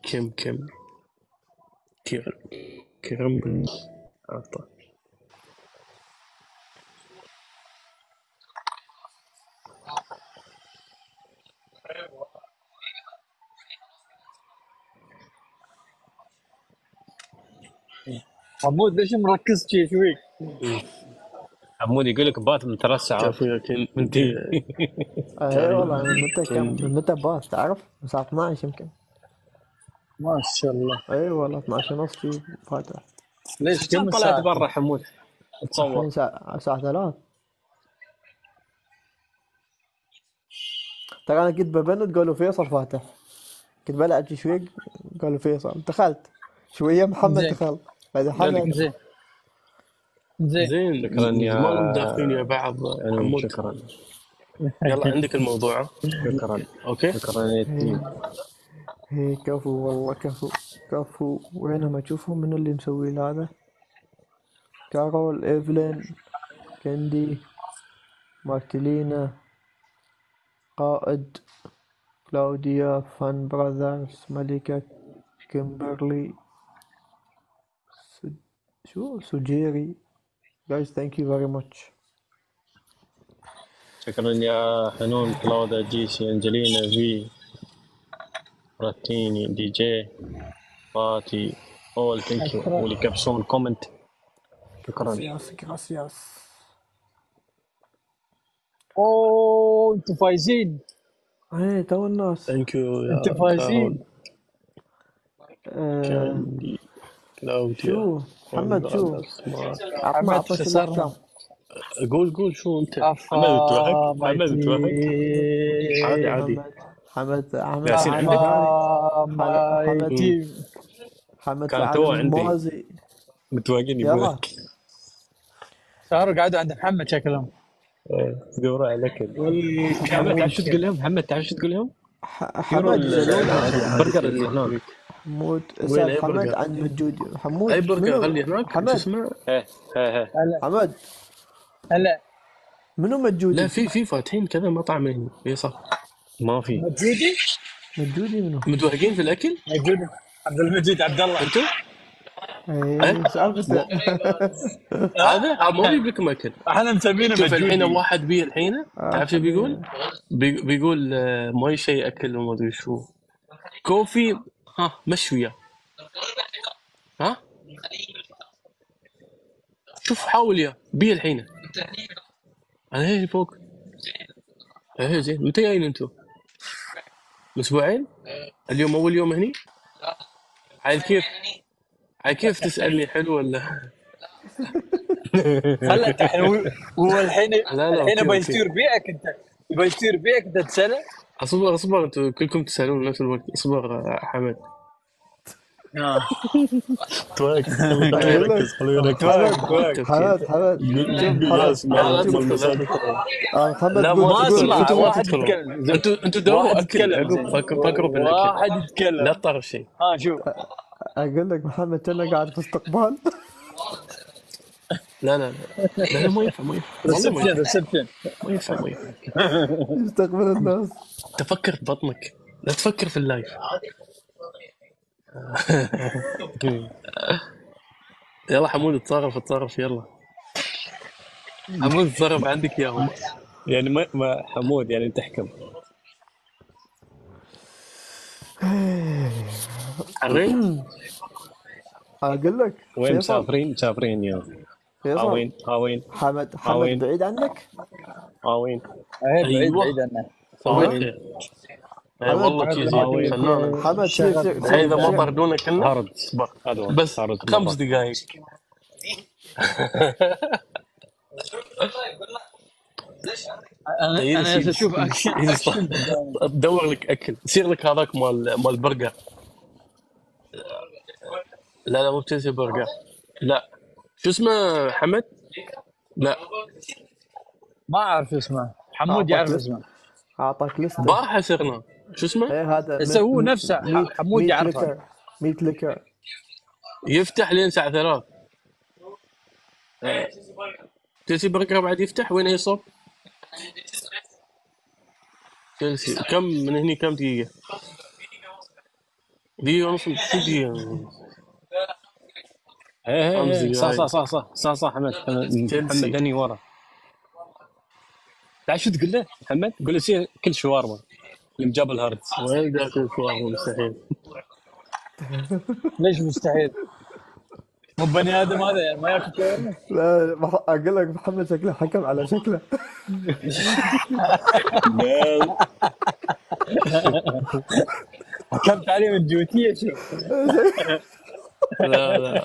كم كم؟ كرم عطا. حمود ليش مركز شي شوي؟ حمود يقول لك بات مترسع. كفو يا كن من تي. أي والله من متى كم؟ من متى باص تعرف؟ من الساعة 12 يمكن. ما شاء الله. اي والله 12 ونص في فاتح ليش كم طلعت؟ برا حمود؟ تصور. الحين الساعة الساعة 3 ترى أنا كنت ببند قالوا فيصل فاتح كنت بلعب شوي قالوا فيصل. دخلت. شوية محمد زين. دخل. بعد حمد. زين. زين. زين. شكراً يا- زمان داخلين يا بعض. يعني حمود. شكرا. يلا عندك الموضوع. شكرا. okay؟ شكرا يا team. هي كفو والله كفو كفو. وينهم اشوفهم من اللي مسوي هذا. كارول إيفلين كندي مارتلينا قائد كلاوديا فان براذرز ملكة كيمبرلي شو؟ سوجيري guys thank you very much. شكرا يا حنون كلاودا جيسي أنجلينا في. راتيني دي جي فاتي اول ثانك يو واللي كبسون كومنت شكرا gracias gracias. اوه أنتم فايزين إيه تو الناس ثانك يو يا أنتم فايزين كاندي كلاوديا شو محمد شو محمد خسرنا. الاحكام قول قول شو انت افا حمد توهق حمد توهق عادي عادي حمد حمد ياسين حمد عندك؟ حمد كان في تو عالم عندي. الموازي. متواجدين يلا. يبونك صاروا قعدوا عند محمد شكلهم. تدوروا على الاكل محمد شو تقول لهم؟ محمد تعال شو تقول لهم؟ ح- حمد سألونا برجر اللي هناك. أي حمد برجر؟ عن مجودي حمود أي برجر خلي هناك؟ شو حمد. اسمه؟ إيه إيه إيه. هلا. حمد. هلا. منو مجودي؟ لا في في فاتحين كذا مطعم هنا اي صح ما في. مجودي مجودي منو؟ متوهقين في الأكل؟ مجودي عبد المجيد عبد الله. أنتم إيه سالفته هذا؟ آه، ما بيجيب لكم أكل. أحنا مسمينه شوف الحين واحد بي الحين تعرف شو بيقول؟ بي- بيقول ما شيء أكل وما أدري شو. كوفي ها مشوية. ها؟ شوف حاول يا بي الحين أنا هي فوق. إيه زين. متى جايين أنتم؟ أسبوعين؟ اليوم أول يوم هني؟ عاد كيف؟ عاد كيف تسألني حلو ولا؟ هلا انت هو الحين لا، لا، الحين. يستير بيعك أنت يستير بيعك انت تسأله اصبر اصبر أنتم كلكم تسألون نفس الوقت اصبر حمد حمد شوف حمد آه، محمد لا، ما اسمع واحد. يتكلم أنتوا دوروا زين. فكروا بالاكل واحد يتكلم لا تطرف شيء ها شوف أقول لك محمد كان قاعد في استقبال لا لا لا ما ينفع ما ينفع reception ما ينفع ما ينفع يستقبل الناس تفكر ببطنك لا تفكر في ال live يلا حمود اتصرف اتصرف يلا. حمود اتصرف عندك اياهم يعني ما, ما حمود يعني تحكم عرين أقول لك وين مسافرين؟ مسافرين يا ها فيصل وين؟ ها وين؟ حمد آه، حمد وين؟ بعيد عنك؟ ها وين؟ بعيد بعيد أيوة. اي والله شي زين. فنان حمد سير سير الحين إذا ما سير. طردونا هذا هو. بس خمس دقائق أنا. أشوف صح. تدور لك أكل. يصير لك هذاك مال مال برجر. لا لا مو تشيلسي برجر. لا. شو اسمه حمد؟ لا. ما أعرف اسمه. حمود يعرف اسمه. أعطاك لستة. بارحه صرنا شو اسمه؟ إيه هذا بس هو نفسه حمود Meat يعرفه Liquor. Meat Liquor يفتح لين الساعة 3 تشيلسي برجر بعد يفتح وين يصب؟ تشيلسي كم من هني كم دقيقة؟ دقيقة ونص شو دقيقة؟ إيه إيه إيه. صح. صح صح صح صح صح حمد. محمد اني ورا تعال شو تقول له محمد قول له سير كل شوارما اللي جاب الهارد وين ذاك الشوارما مستحيل. ليش مستحيل؟ مو بني آدم هذا يعني ما ياكل لا أقول لك محمد شكله حكم على شكله. حكمت عليه من جوتية شوف لا لا.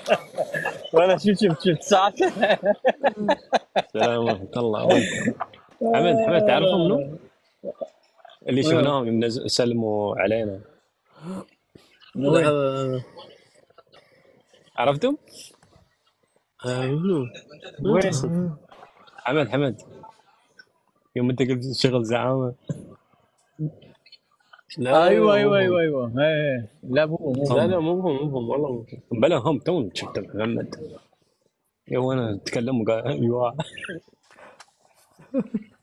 وأنا شوف شوف شفت ساعته سلامة الله. وين؟ حمد حمد تعرفهم منو؟ اللي شفناهم يوم نزل- سلموا علينا. عرفتم؟ منو؟ وين؟ حمد حمد. يوم أنت قلت شغل زعامة. لا. أيوه أيوه أيوه أيوه. لا مو مو لا لا مو هم مو هم والله. بلا هم تو شفت محمد. يوم أنا اتكلم وقال أيوه.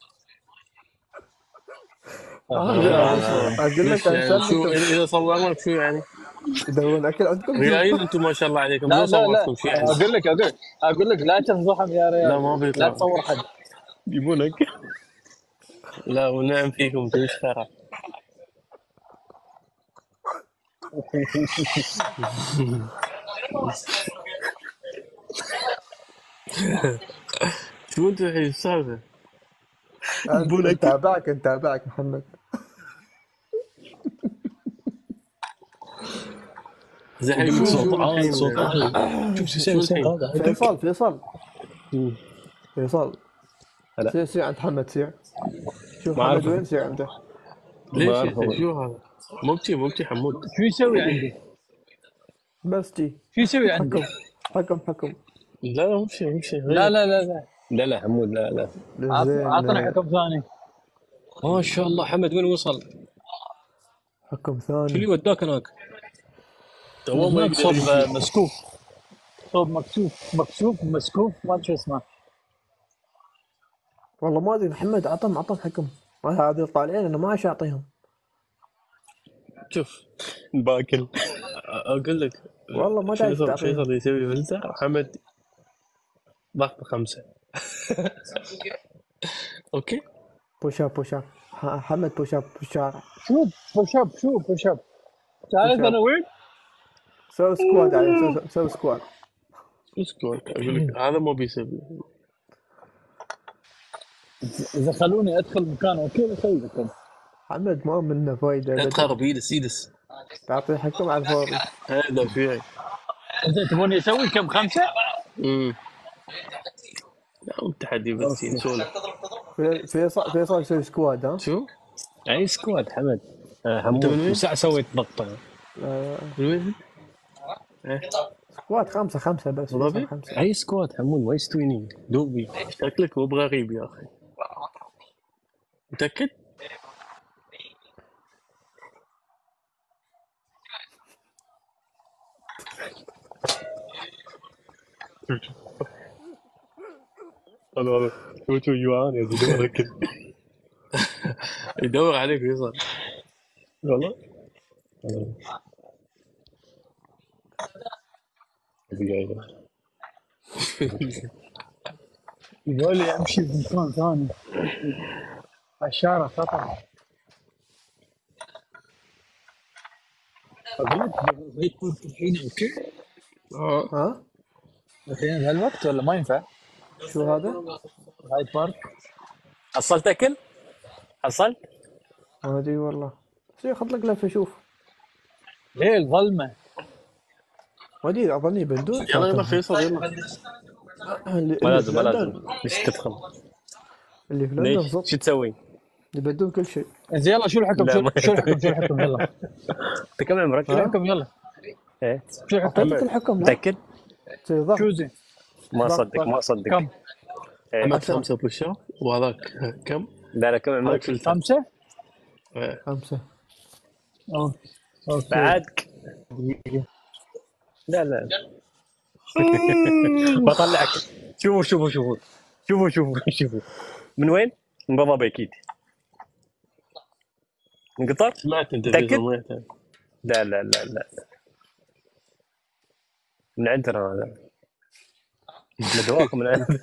أقول ليش لك يعني عشان شو إذا صورنا لك شو يعني؟ يدورون اكل عندكم ريايل أنتم ما شاء الله عليكم لا مو لا لا. صورتكم شيء يعني. أقول لك أقول لك أقول لك لا تنصحهم يا ريال لا ما بيطلع. لا تصور حد. يبونك. لا ونعم فيكم تشكر شو أنت الحين السالفة؟ نتابعك نتابعك محمد. زين صوت عالي؟ صوت عالي شوف شو الحين؟ فيصل فيصل. فيصل هلا. سير سير عند محمد سير شوف ما محمد. وين سير عنده ليش شو هذا؟ مبكي مبكي حمود شو يسوي عندي؟ بس جي شو يسوي عندي؟ حكم حكم لا لا مو شيء مو شيء لا لا لا لا لا لا حمود لا لا عط- زين عطنا حكم ثاني ما شاء الله حمد وين وصل؟ حكم شو اللي ثاني وداك هناك؟ تو ما يقدر يجي. مسكوف. صوب مكسوف مكسوف مسكوف ما أدري شو اسمه. والله ما أدري محمد عطهم عطهم حكم ما هذه طالعين أنا ما إيش أعطيهم. شوف. باكل. أقول لك والله ما فيصل تعطيهم. فيصل يسوي فلتة وحمد ضغط خمسة. okay؟ push up push up حمد push up بالشارع شوف push up شوف push up تعرف. أنا وين؟ سوي squat عليه سوي- سوي squat اسكت أقول لك هذا ما بيسوي إذا خلوني أدخل مكان أوكي بسوي لكم حمد ما منه فايده لا. تخرب ايدس ايدس تعطيه حكم على الفاضي هذا فيها إنت تبوني أسوي كم خمسة؟ امم لا مو تحدي بس نسولف في- فيصل فيصل يسوي سكواد ها؟ شو؟ أي سكواد حمد. آه، حمود. من وين؟ سويت ضغطة آه، من وين؟ سكواد خمسة خمسة بس والله؟ خمسة أي سكواد حمود؟ ما يستويني دوبي. شكلك مو بغريب يا أخي. متأكد؟ هذا هذا هو تو جوعان يا زلمة ركز يدور عليك فيصل والله؟ يقول لي أمشي بمكان ثاني الشارع خطر بغيت بارك الحين أوكي ها الحين بهالوقت ولا ما ينفع؟ شو هذا؟ هايد بارك حصلت أكل؟ حصلت؟ ما أدري والله خذ لك لفة شوف ليه الظلمة؟ ما ادري أظني بندور يلا يلا فيصل يلا ما لازم ما لازم ليش تدخل؟ اللي في لندن؟ صدق شو تسوي؟ يبدون كل شيء زين يلا شو الحكم؟ شو الحكم؟ شو الحكم؟ يلا انت كم عمرك؟ شو الحكم يلا إيه شو الحكم؟ أعطيتك الحكم ضغط شو زين؟ ما اصدق. ما اصدق كم؟ إيه. عملت خمسة push up وهذاك كم؟ لا لا كم عمرك؟ فلتر خمسة؟ إيه. خمسة أوه. لا لا بطلعك. شوفوا شوفوا شوفوا. شوفوا شوفوا شوفوا. من وين؟ من ابو ظبي أكيد من قطر؟ سمعت أنت. لا لا لا لا. من عندنا هذا. مدواكم من عندنا.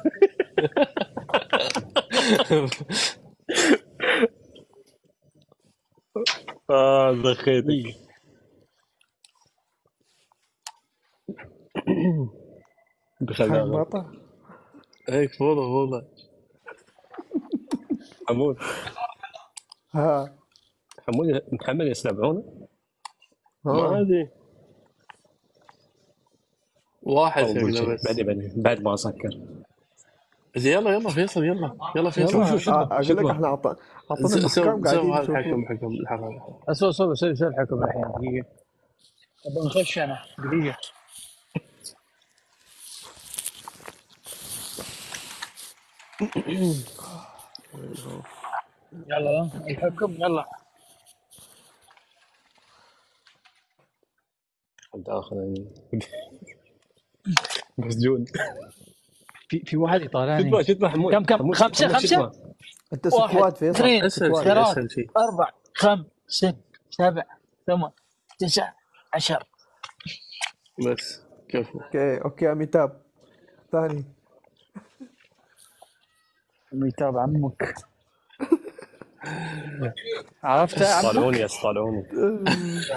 آه زخيتك بطل. هيك فوضى فوضى حمود. ها. حمود محمد يسلبعونه ما ها أدري. واحد. بس. بعدين بعد ما أسكر. يلا يلا فيصل يلا. يلا فيصل. يلا شوف شوف. أقول لك إحنا قاعدين هذا يشوفون. الحكم حكم الحكم. أسوي أسوي أسوي الحكم الحين دقيقة. ابى نخش أنا دقيقة. يلا الحكم يلا. داخل مسجون في في واحد يطالعني شو تبغى حمود. كم- كم؟ خمسة؟ تبغى؟ أنت واحد، squat فيصل. اثنين، ثلاث. أربع خمس ست سبع ثمان تسع عشر. بس كفو. okay okay أميتاب. ثاني. يتابع عمك. عرفت؟ عمك. طالعوني يا طالعوني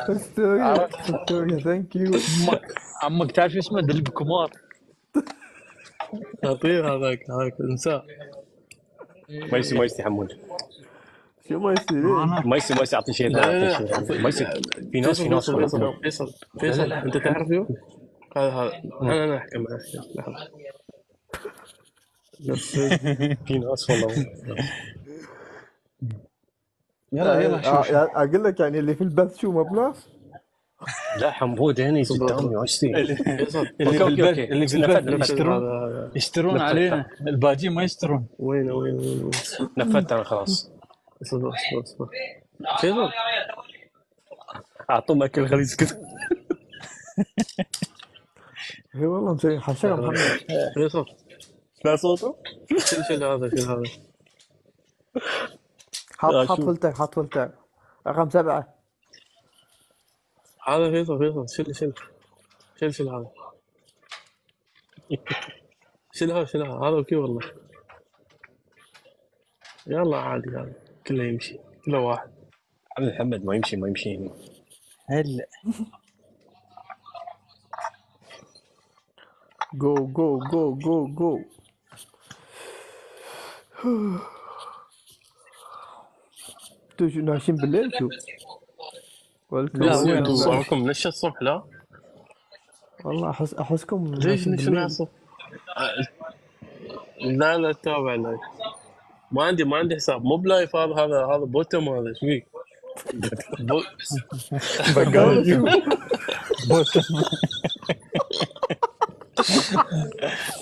استوريا استوريا thank you عمك عمك تعرف شو اسمه؟ دلب كمار. اعطيه هذاك هذاك انساه ما يصير ما يصير حمود. شو ما يصير ما يصير ما يصير أعطي شيء لا، لا، أعطي شيء. ما يصير في ناس في ناس فيصل فيصل أنت تعرف شو؟ هذا هذا. أنا أنا احكي معك لحظه في ناس والله يلا يلا آه، يعني أقول لك يعني اللي في البث شو بناس لا حمود هنا. قدامي؟ فيصل اللي في البث. يشترون يشترون نفذ. علينا الباجين ما يشترون. وين وين وين نفذت أنا خلاص. اصبر اصبر اصبر فيصل اعطوهم اكل خليه يسكت. إي والله مسوي حشرة محمد. فيصل لا صوته شيل شيل هذا شيل هذا حط حط. فلتر حط فلتر رقم سبعة. هذا فيصل فيصل. شيل شيل. شيل شيل هذا. شيل هذا شيل هذا. هذا okay والله. يلا عادي هذا. كله يمشي. كله واحد. محمد محمد ما يمشي ما يمشي. هنا هلا جو جو جو جو جو شو ناشين بالليل شو؟ لا، وين وين أنتم الصبح؟ معكم نشا الصبح لا؟ والله احس أحسكم ليش نشا. الصبح؟ لا لا تابع لايف ما عندي ما عندي حساب مو بلايف هذا هذا هذا بوتم هذا إيش فيك؟ بو...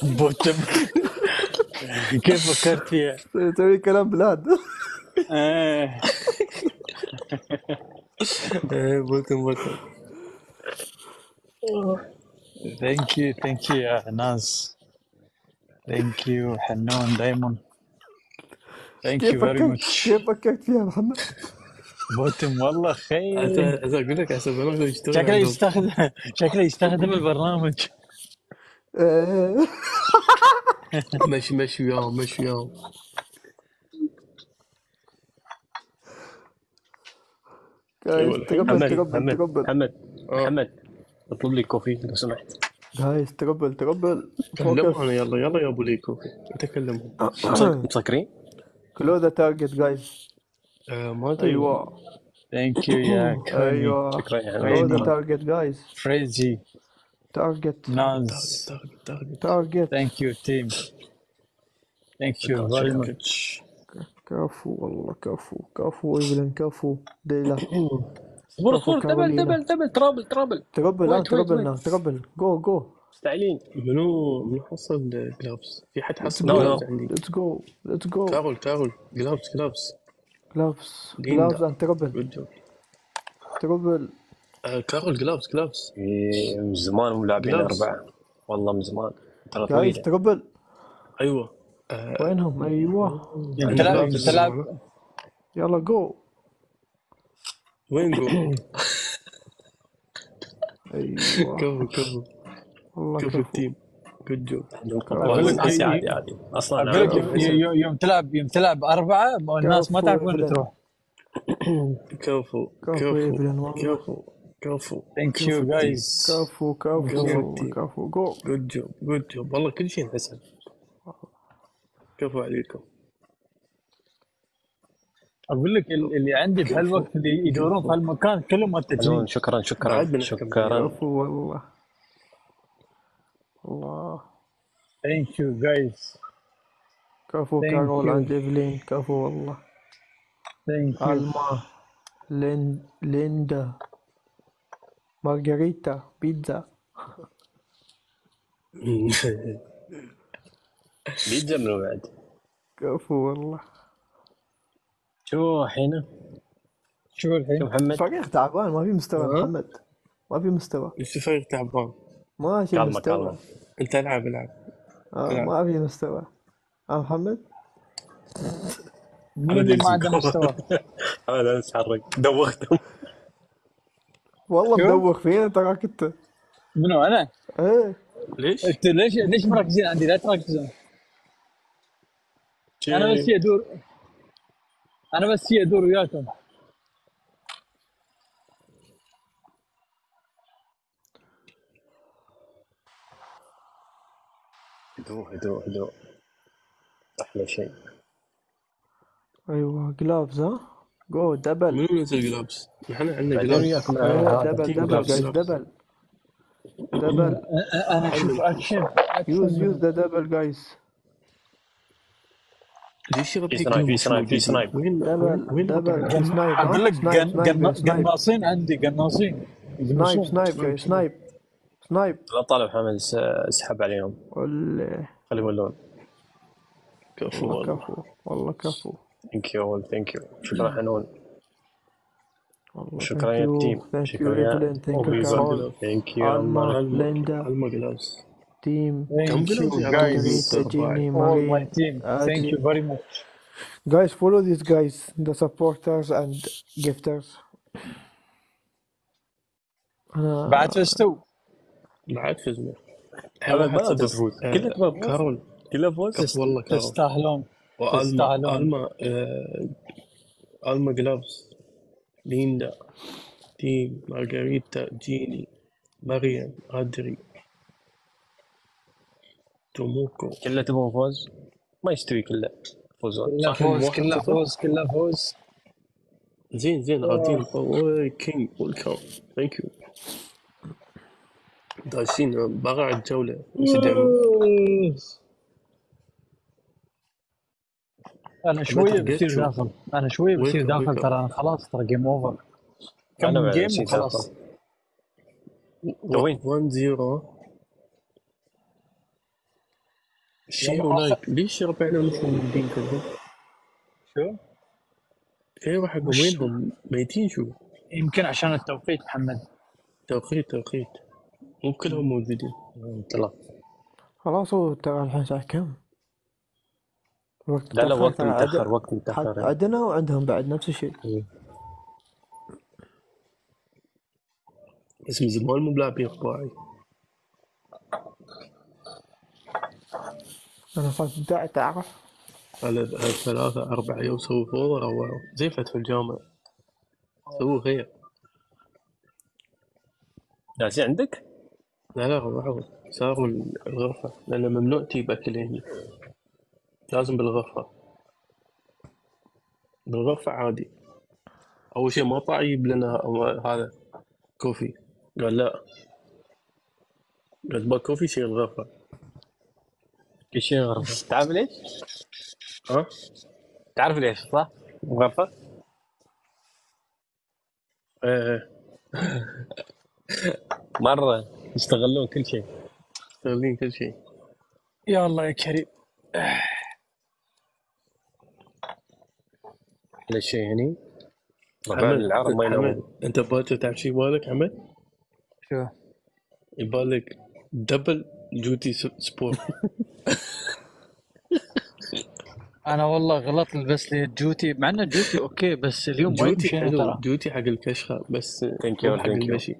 بوتم كيف فكرت فيها؟ تسوي كلام بلاد آه. إيه، بوتم بوتم ثانك يو ثانك يو يا ناس ثانك يو حنون دايمون ثانك يو فيري ماتش كيف فكرت فيها محمد؟ بوتم والله خير انت أقول لك حسب يشتغل شكله. يستخدم شكله يستخدم البرنامج مشي مشي وياهم مشي وياهم جايز تقبل محمد تقبل محمد تقبل. محمد آه. محمد اطلب لي كوفي لو سمحت. جايز تقبل تقبل. كلمهم يلا يلا يا أبو ليكو انت كلمهم مسكرين؟ كلو ذا تارجت جايز ما أدري. أيوه. ثانك يو يا أيوه. شكرا يا كلو ذا. تارجت جايز فريزي تارجت ناز تارجت تارجت تارجت ثانك يو تيم ثانك يو فيري ماتش كفو والله كفو كفو ايفلين كفو ديلا اصبر اصبر دبل. دبل دبل ترابل ترابل تقبل لا. ناس تقبل جو جو مستعجلين منو منو حصل جلافز في حد حصل لا، لا. جلافز عندي ليتس جو ليتس جو كارول كارول جلافز جلافز ليندا. جلافز انت تقبل آه، كارول جلافز جلافز. إيه، من زمان ملاعبين. أربعة. والله من زمان. ترى طويلة. تقبل أيوه. آه، وينهم؟ أيوه. أنت جلافز. أنت لاعب يلا جو وين جو أيوه. كفو كفو والله كفو كفو. ال team. good job لك- عادي عادي أصلا أقول لك أنا- يوم- تلعب يوم تلعب أربعة الناس ما تعرف وين. تروح. كفو كفو كفو. كفو كفو thank you guys كفو كفو كفو. كفو go good job good job والله كل شيء انحسن كفو عليكم. أقول لك ال- اللي عندي بهالوقت اللي يدورون في هالمكان كلهم متجهين شكرا شكرا شكرا. كفو والله. الله thank you guys كفو كارول you. عند ايفلين كفو والله. thank you ألما لين ليندا. مارغريتا بيتزا بيتزا منو بعد كفو والله شو الحين شو شو الحين؟ محمد فريق تعبان ما في مستوى؟ محمد ما في مستوى إيش فريق تعبان ما في كلمة مستوى كلمة انت العب العب آه. ما في مستوى آه محمد من ما عنده مستوى؟ هذا اتحرك دوختهم والله؟ مدوخ فينا تراك انت منو أنا؟ إيه. ليش؟ أنت ليش ليش مركزين؟ عندي لا تركزون. أنا بس ادور أنا بس ادور وياكم. هدوء هدوء هدوء. أحلى شيء. أيوه جلافز ها؟ جو دبل. منو نزل جلابس؟ نحن عندنا بعدين جلابس. هذا دبل تيم دبل. جايز دبل. دبل. أنا أشوف أكشن يوز يوز ذا دبل جايز ليش يغطيك في سنايب، في سنايب، في؟ سنايب. وين دبل وين دبل؟ سنايب؟ أقول لك سنايب قن- سنايب قن- سنايب قناصين عندي قناصين. سنايب سنايب جاي سنايب سنايب لا طالب حمد س- اسحب عليهم. ولا خليهم يولون. كفو والله كفو والله كفو. ثانك يو ثانك يو شكرا حنون والله شكرا يا تيم ثانك يو شكرا يا ريفلين ثانك يو كارول ثانك يو Alma, ليندا الما جلاس تيم Thank you Guys. guys. Rita, Jenny, All my Marie. team. Thank you very much. Guys, follow these guys, the supporters and gifters. أنا بعد فزتوا بعد فزنا حمد ما تفوز كلها تبغى فوز. كارول كلها فوز كفو والله كارول تستاهلون وألما. ألما آه، ألما gloves ليندا team مارغريتا جيني مريم ادري توموكو. كلها تبغى فوز؟ ما يستوي كله فوزات. كلها فوز كلها. فوز كلها فوز. زين زين غاديين كينج ويلكم. ثانك يو داشين بقى على الجولة أنا شوية بصير؟ داخل أنا شوية بصير داخل. ترى أنا خلاص ترى جيم اوفر كم جيم وخلاص. وين؟ 1 0 شيء هناك ليش ربعنا مثل الدين كلهم؟ شو؟ أيوه حق وينهم ميتين شو؟ يمكن عشان التوقيت محمد توقيت توقيت مو كلهم موجودين خلاص هو ترى الحين الساعة كم؟ وقت لا لا متأخر وقت عد- وقت متاخر حد- عندنا وعندهم بعد نفس الشيء. بس من زمان مو بلاعبين رباعي أنا صرت داعي تعرف. على ثلاثة أربعة يوم سووا فوضى؟ روعوا زي فتحوا الجامعة. سووا خير. جالسين عندك؟ لا لا روعوا صاروا الغرفة لأن ممنوع تجيب أكل هني. لازم بالغرفة. بالغرفة عادي. أول شيء ما يجيب لنا هذا كوفي. قال لا. قال تبغى كوفي شيء الغرفة كل شيء غرفة. تعرف ليش؟ ها؟ تعرف ليش صح؟ غرفة؟ إيه مرة. يستغلون كل شيء. مستغلين كل شيء. يا الله يا كريم. أحلى شيء هني. حمد ربعنا العرب ما ينامون أنت باكر تعرف شو يبالك حمد؟ شو؟ يبالك double جوتي sport أنا والله غلط لبس لي الجوتي مع إنه الجوتي أوكي بس اليوم جوتي حلو جوتي حق الكشخة بس you, مو حق. المشي.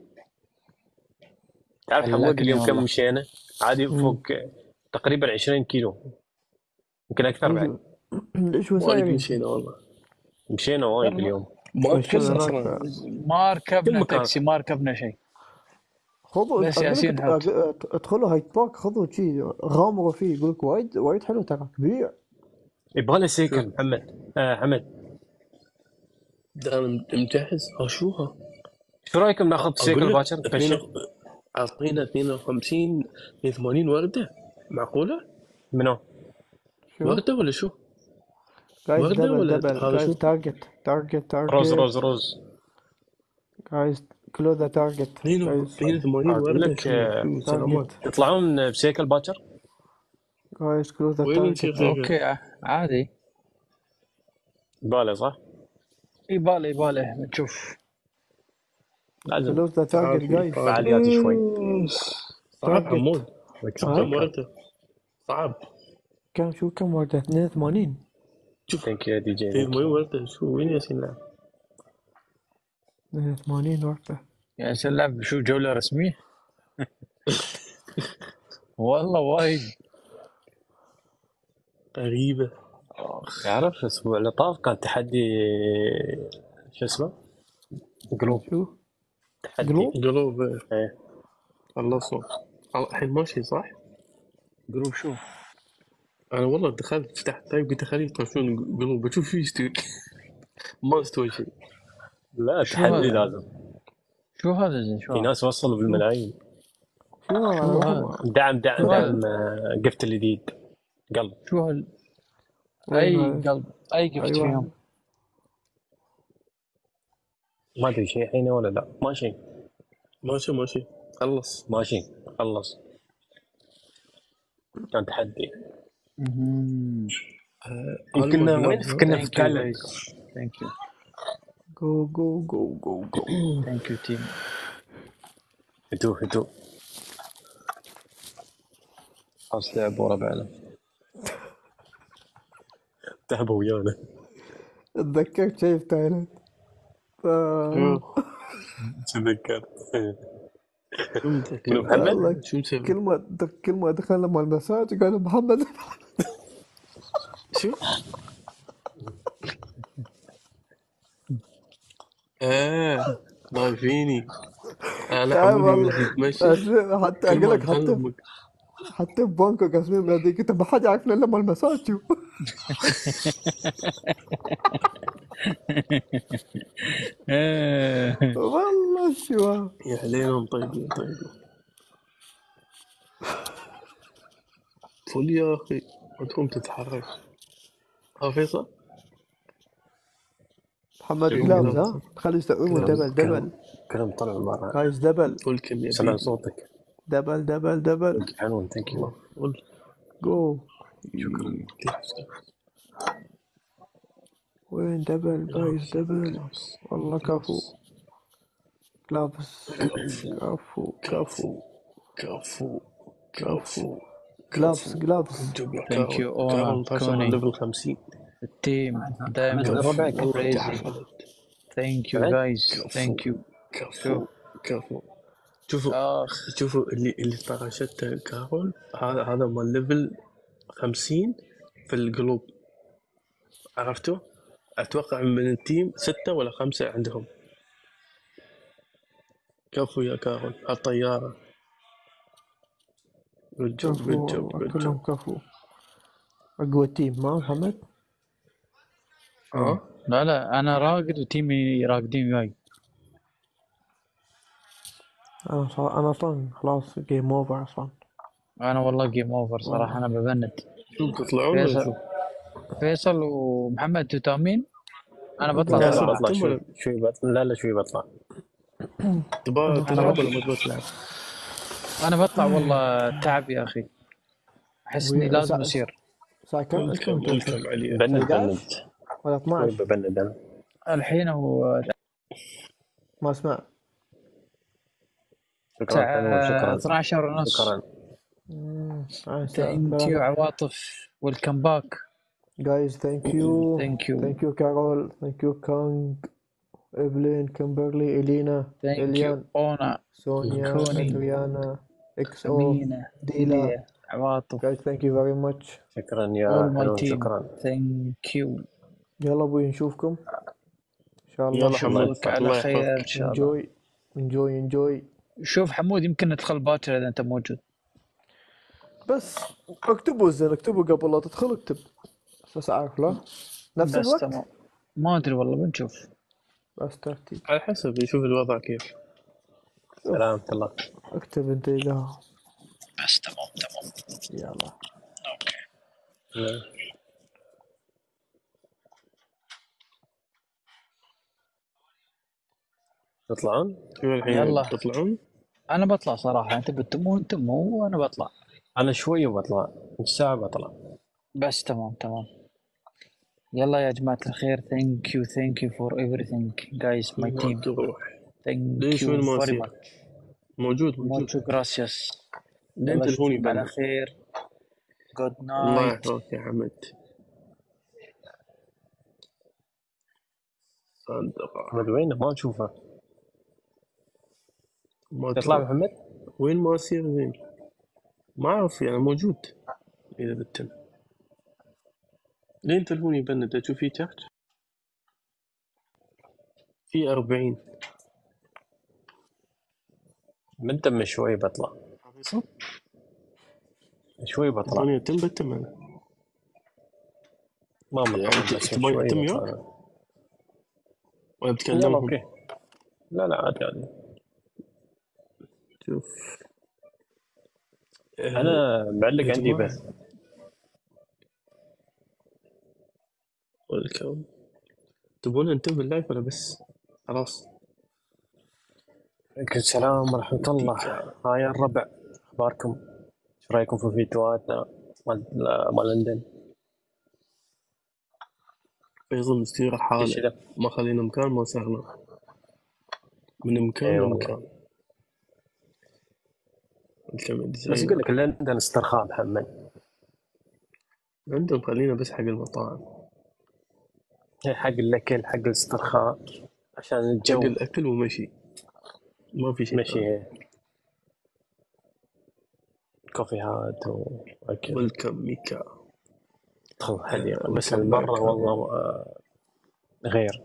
تعرف حمود اليوم. كم مشينا؟ عادي فوق تقريبا 20 كيلو. يمكن أكثر بعد. ليش وسائل مشينا والله. مشينا وايد اليوم. ما ركبنا. تاكسي ما ركبنا شيء. خذوا بس ياسين أدخلوا هايد بارك خذوا شي غامروا فيه يقول لك وايد وايد حلو ترى. كبير يبغى سيكل. محمد. آه حمد. ده أنا مجهز ها شو ها شو رأيكم ناخذ سيكل باكر؟ أعطينا 52 80 وردة. معقولة؟ منو؟ وردة ولا شو؟ guys وردة double ولا double هذا guys شو؟ target target rose target rose. rose guys close the target 82 أقول ورده لك، آه، سلامات. بسيكل باكر؟ guys close the وين target؟ okay ع- عادي. يباله صح؟ يباله يباله نشوف لازم. close the target guys فعاليات شوي. صعب. حمود آه. كم ورده؟ صعب. كم شو كم وردة 82 شوف thank you DJ 82 ورده شو وين ياسين لعب؟ 82 وردة يا سلام شو جولة رسمية والله وايد غريبه تعرف الأسبوع اللي طاف كان تحدي شو اسمه؟ group شو تحدي group؟ قلوب إيه خلصوا الحين ماشي صح؟ جروب شو أنا والله دخلت فتحت طيب قلت خليه يطفشون قلوب بشوف شو يستوي. ما استوى شيء. لا شو تحدي هذا؟ لازم. شو هذا زين شو في هذا؟ ناس وصلوا بالملايين. شو هذا؟ دعم دعم؟ دعم آه، قفت الجديد قلب. شو هال أي؟ قلب. أي قفت أيوة. فيهم. ما أدري شيء الحين ولا لا. ما شيء. ماشي ماشي خلص. ماشي خلص. كان تحدي. مهم. كنا وين كنا في guys. Thank you. جو جو جو جو جو Thank you. Team. هدوء هدوء. خلاص لعبوا ربعنا تعبوا ويانا. تذكرت شيء في تايلاند آه، تذكرت. والله شو مسوي كل ما كل ما دخلنا مع المساج قالوا محمد. شو؟ إيه ضايفيني. أنا آه، أسمع، حتى أقول لك حتى حتى في بانكوك اسمع هذيك انت ما حد يعرفنا إلا مع المساج آه. والله شو يا عليهم طيبين طيبين. فل يا أخي ما تقوم تتحرك. ها فيصل؟ محمد كلام؟ ها؟ خلي يستوعبون دبل دبل. كلهم طلعوا برا جايز دبل. فل كم سمع صوتك. double double double. حنون thank you فل جو شكرا. وين double guys double والله كفو جلابز كفو كفو كفو كفو Thank you all, كارل تصل كوني. level 50 ال team دائما. Thank you guys. Thank you. كفو كفو شوفوا شوفوا اللي اللي طرشته كارول هذا هذا مال level 50 في القلوب عرفتوا؟ أتوقع من ال team ستة ولا خمسة عندهم. كفو يا كارول الطيارة. good job كلهم كفو. أقوى team ما محمد؟ آه. لا لا أنا راقد و team ي راقدين وياي. أنا صار أنا أصلا خلاص game over أصلا. أنا والله game over صراحة أنا ببند. شو تطلعون فيصل ومحمد تتامين أنا بطلع. لا، لا بطلع. شوي. شوي بطلع. لا لا شوي بطلع. تبغى تلعب ولا ما تبغى تلعب؟ أنا بطلع والله تعب يا أخي. أحس إني لازم اسير الساعة كم؟ welcome welcome علي. بند بند. 11 ولا شوي 12 ببند أنا الحين هو ما أسمع. شكرا حنون شكرا. 12 ونص. شكرا. thank you عواطف welcome back guys thank you thank you thank you كارول thank you كونغ ايفلين كيمبرلي الينا اليان اونا سونيا. ادريانا إكس أو ديلا عواطف guys thank you very much شكرا يا شكرا. thank you يلا أبوي نشوفكم. ان شاء الله يلا نشوفك حمود على خير ان شاء الله enjoy enjoy enjoy شوف حمود يمكن ندخل باكر إذا أنت موجود. بس اكتبوا زين اكتبوا قبل لا تدخل اكتب. بس اعرف لا نفس بس الوقت؟ تمام. ما أدري والله بنشوف. بس ترتيب. على حسب يشوف الوضع كيف. سلامة الله. اكتب انت إذا بس تمام تمام. يلا. أوكي. تطلعون؟ الحين يلا. تطلعون؟ أنا بطلع صراحة. أنت بتمون تمو وأنا بطلع. أنا شوي وبطلع نص ساعة بطلع. بس تمام تمام. يلا يا جماعة الخير. ثانك يو ثانك يو فور everything. جايز ماي تيم تروح ثانك ليش وين يو أصير؟ ماتش موجود موجود. موتشو جراسياس لين تلفوني على خير. جود الله نايت يحفظك يا حمد. صدق محمد وين؟ ما نشوفه. ما تطلع تروح. محمد؟ وين ما أصير زين ما أعرف يعني موجود. إذا بتم. لين تلفوني يبند أشوف فيه تحت؟ في أربعين. من دم شوي بطلع. شوي بطلع. تلفوني يتم بتم أنا. ما يعني بس تبغى شوي يتم؟ ولا يلا بتكلمهم؟ أوكي لا لا عادي عادي. شوف. أنا معلق عندي جماعة. welcome تبون أنتم بال live ولا بس؟ خلاص. عليكم السلام ورحمة الله. hi يا الربع أخباركم؟ إيش رأيكم في فيديوهاتنا مال مال لندن؟ فيصل مستير حالة؟ ما خلينا مكان ما سهلنا. من مكان اي والله لمكان الكم بس يقول لك لندن استرخاء محمد. عندهم خلينا بس حق المطاعم. حق الأكل حق الاسترخاء عشان حق الجو الأكل ومشي. ما في شيء. مشي. كوفيهات وأكل ويلكم ميكا. تدخل حديقة بس ويلكم برا والله آه، غير.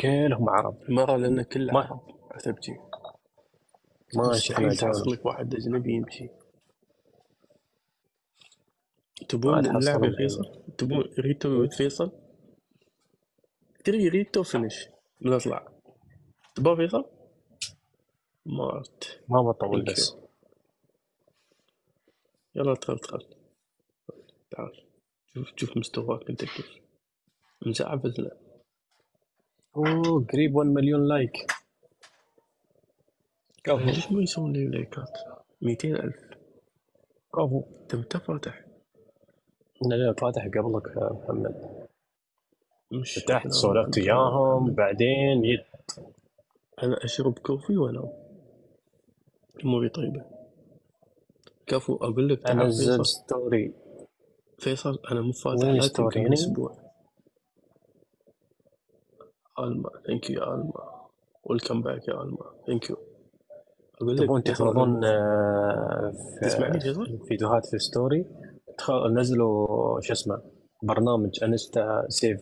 كلهم عرب. المرة لأن كل ما عرب ما شفنا تحصل لك واحد أجنبي يمشي. تبون نلعب فيصل؟ تبون ريتو فيصل؟ تري ريتو فينش بنطلع تبغى فيصل مارت. ما بطول بس. يلا ادخل ادخل تعال. شوف شوف مستواك أنت كيف. مزعب لا. أوه قريب 1 مليون like كفو. ليش ما يسوون لي لايكات 200 ألف. كفو أنت متى فاتح؟ أنا لا فاتح قبلك محمد. مش فتحت سولفت وياهم بعدين جيت أنا أشرب coffee وانام أموري طيبة. كفو أقول لك انزل فيصل story. فيصل أنا مو فاتح وين story كم هنا أسبوع. ألما thank you يا الما welcome back يا ألما. thank you أقول لك تبون مو آه، تسمعني في فيصل فيديوهات في story تخ- نزلوا شو اسمه برنامج انستا سيف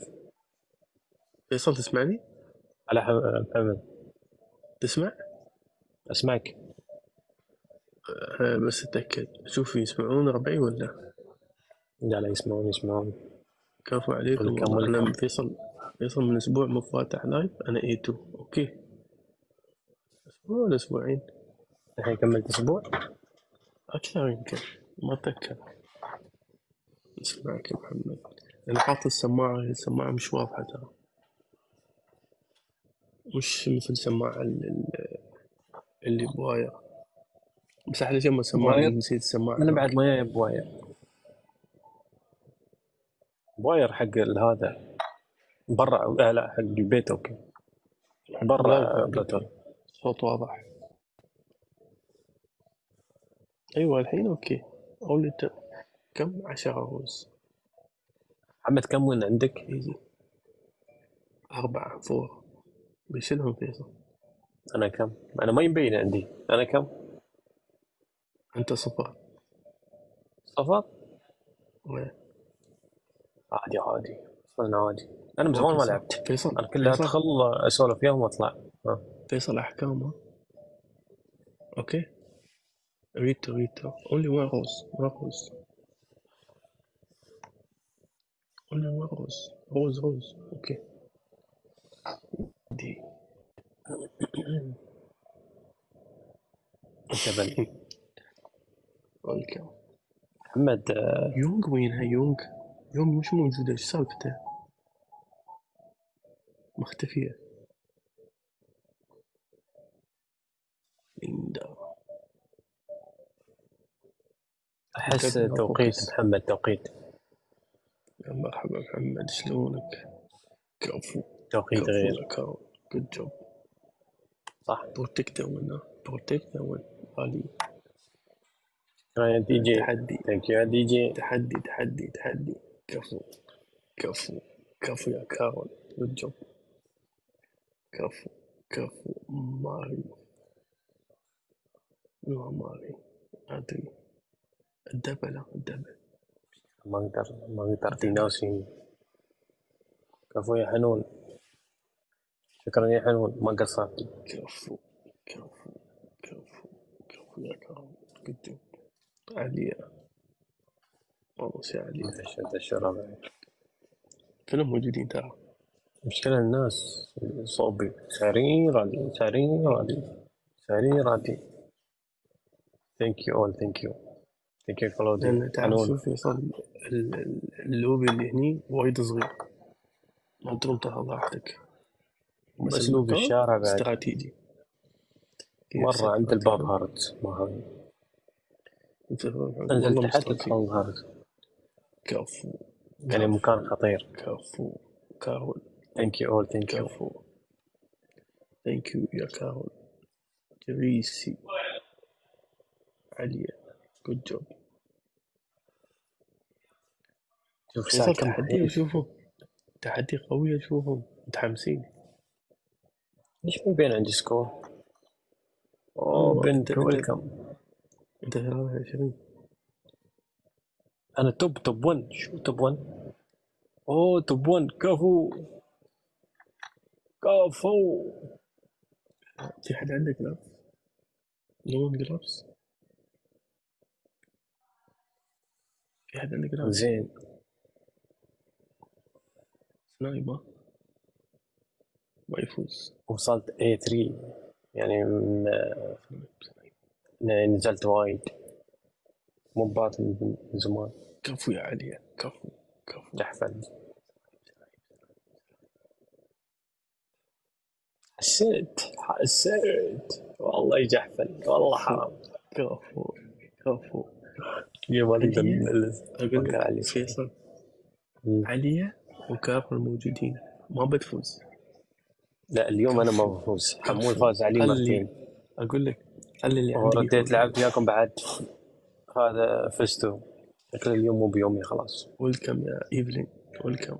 فيصل تسمعني؟ على محمد. تسمع؟ أسمعك. آه، بس اتأكد. شوف يسمعون ربعي ولا؟ لا لا يسمعون يسمعون. كفو عليكم. أنا فيصل فيصل من أسبوع مو فاتح live أنا اي 2 okay. أسبوع ولا أسبوعين؟ الحين كملت أسبوع؟ أكثر يمكن. ما أتذكر. أسمعك يا محمد. أنا حاط السماعة السماعة مش واضحة ترى. مش مثل ال- اللي ب wire بس أحلى شيء ما ب wire نسيت السماعة أنا بعد ما جاي ب wire ب wire حق هذا برا آه لا حق البيت okay برا بلوتوث صوت واضح. أيوه الحين okay. اولي ت- كم؟ عشرة rose محمد كم وين عندك؟ easy أربعة four. بيشيلهم فيصل أنا كم؟ أنا ما يبين عندي. أنا كم؟ أنت صفر. صفر؟ وين؟ عادي عادي. أصلا عادي. أنا من زمان ما لعبت. فيصل أنا كله فيصل. ادخل أسولف وياهم واطلع. فيصل أحكام ها؟ okay. ريتو ريتو. only one rose one rose only one rose rose rose okay. دي. welcome محمد آه، يونغ وينها يونغ. يونغ مش موجودة إيش سالفته مختفية. ليندا أحس توقيت محمد توقيت. يا مرحبا محمد شلونك؟ كفو. توقيت غير. good job صح. protect وين protect وين غالي يا دي جي. تحدي. thank you يا دي جي. تحدي تحدي تحدي. كفو كفو كفو يا كارول. good job كفو كفو. ماري. يا ماري ادري الدبلة ال double ما أقدر ما ناس ي- كفو يا حنون. شكرا يا حنون ما قصرت. كفو كفو كفو كفو يا جود جوب عليا والله سي عليا دشر ربعي. كلهم موجودين ترى. مشكلة الناس صوبي. سعرين رادي. سعرين رادي. سعرين رادي. ثانك يو اول ثانك يو ثانك يو تعرف حنون. شوف يصل ال- ال- اللوبي اللي هني وايد صغير. ما تروم تاخذ راحتك المكان الشارع بعد. استراتيجي. مرة عند الباب heart ما أنزل تحت تدخل heart كفو. يعني مكان خطير. كفو. كارول thank you all thank you كفو. thank you يا كارول جريسي. عليا good job شوف تحدي؟ اشوفه تحدي قوي اشوفه متحمسين. ليش مو بين عندي score؟ أوه بنت welcome أنت 23 أنا top top 1 شو top 1 أوه top 1 كفو. كفو. في حد gloves؟ no one gloves؟ في حد عنده gloves؟ زين. سنايبر ما يفوز. وصلت A3 يعني من سنايب نزلت وايد. مو بات من زمان. كفو يا علي كفو كفو. جحفل حسيت حسيت. والله يجحفل والله حرام. كفو كفو. اليوم ما نقدر علي. نجلس أقول علي. فيصل. مم. عليا وكافر موجودين ما بتفوز. لا اليوم أنا ما بفوز حمول فاز علي مرتين. أقول لك اللي عندي ورديت يفوز. لعبت وياكم بعد. هذا فزتوا شكل اليوم مو بيومي خلاص. welcome يا إيفلين. welcome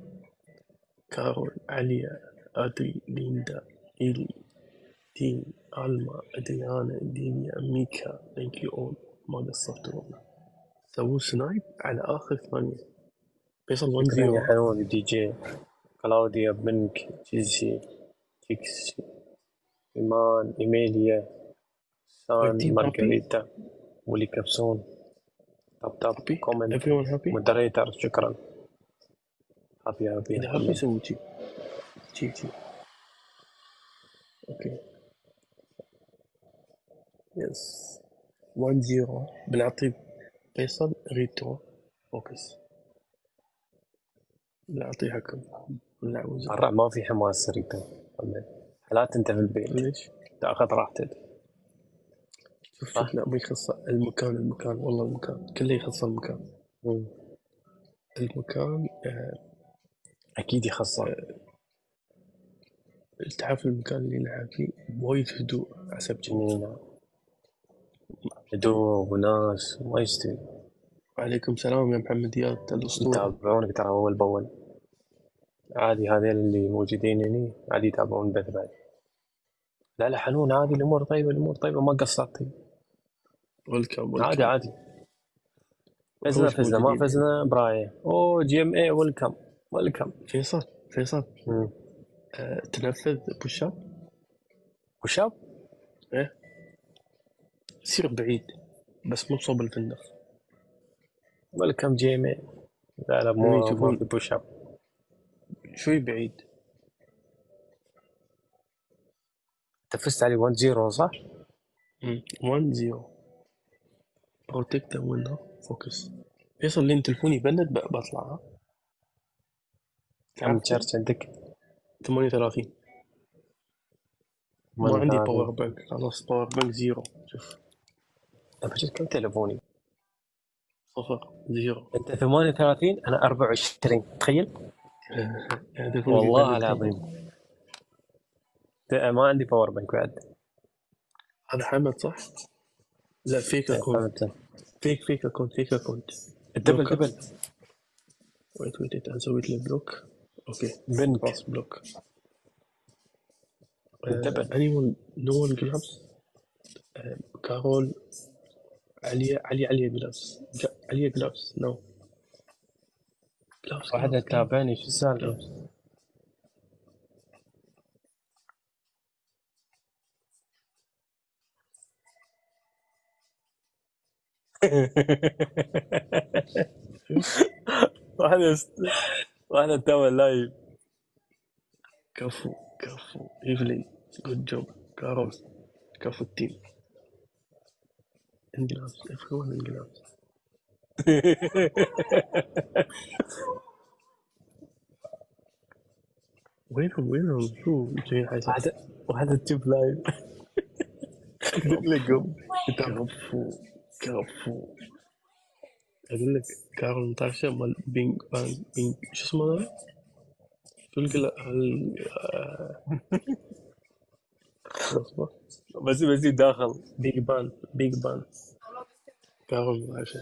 كارول عليا أدري ليندا إيلي تيم ألما أدريانا دينيا ميكا. thank you all ما قصرتوا والله. سووا سنايب على آخر ثانية. فيصل 1 شكرا يا 0 حنون دي جي. كلاوديا بنك جيسي تيكس ايمان ايميليا سان مارغريتا ولي طب طب happy? كومنت everyone happy? مودريتر شكرا هابي هابي happy. سوي شي شي شي أوكي يس 1 0 بنعطي فيصل ريترو فوكس بنعطي حكم بنعوز مرة ما في حماس ريتو حالات انت في البيت. ليش؟ تأخذ راحتك. شوف شوف لا مو يخص المكان المكان والله المكان. كله يخص المكان. مم. المكان آه، أكيد يخسر تعرف المكان اللي نلعب فيه وايد هدوء حسب جميلة هدوء وناس ما يستوي. عليكم سلام يا محمد دياب الأسطورة. يتابعونك ترى اول باول عادي هذيل اللي موجودين هني عادي يتابعون بث بعد. لا لا حنون عادي الأمور طيبة الأمور طيبة ما قصرتي ويلكم عادي عادي. فزنا فزنا ما موجودين. فزنا براية. اوه جي إم اي welcome welcome فيصل فيصل. آه، تنفذ push up push up إيه. سير بعيد بس مو بصوب الفندق. welcome جي إم اي لا لا مو يعني push up شوي بعيد. انت فزت علي 1 0 صح؟ 1 0 protect window focus فيصل لين تلفوني يبند ب- بطلع. ها؟ كم charge عندك؟ 38 ما عندي power bank خلاص power bank zero شوف. بجد كم تلفوني؟ صفر. zero انت 38 أنا 24 تخيل؟ يعني والله. العظيم. ما عندي باور بانك بعد. هذا حمد صح؟ لا فيك اكونت فهمت فيك فيك اكونت فيك اكونت الدبل دبل. ويت ويت أنا سويت له بلوك أوكي. بنك خلاص بلوك الدبل anyone no one gloves آه، كارول علي علي علي جلافز علي جلافز نو واحدة تتابعني شو السالفة؟ واحدة. واحدة تو لايف كفو كفو. ايفلين جود جوب كارول كفو التيم انجلافز everyone انجلافز وينهم وينهم؟ شو جايين حيصير واحدة واحدة تجيب لايف لكم كفو كفو. أقول لك كارل مطرشه مال بينج بانج بينج شو اسمه هذا؟ آه، اصبر بس بس داخل. بيج بان بيج بان. كارل مطرشه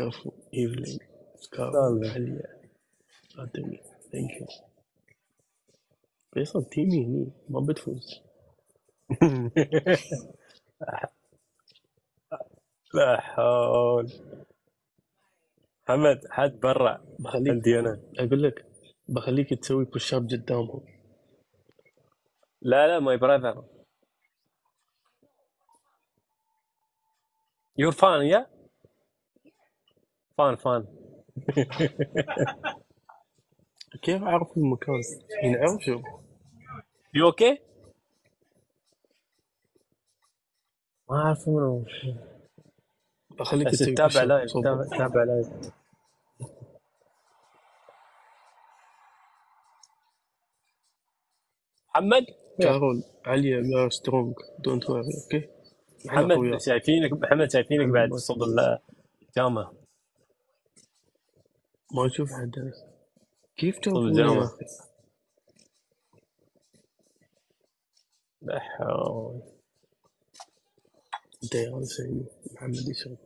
كفو ايفلين كارل عليا ادمي thank you فيصل team ي هني ما بتفوز لا حول محمد حد برا بخليك عندي أنا أقول لك بخليك تسوي push up قدامهم لا لا my brother your fan يا fan fan. كيف أعرف المكان؟ ينعرف شو؟ you okay ما أعرف منو. بخليك تتابع live. تتابع live محمد؟ كارول عليا you are strong don't worry okay محمد شايفينك محمد شايفينك بعد صوب الجامعة ما أشوف حد. كيف تعرفوني يا أخي؟ لا حول أنت يا سيدي محمد يشرب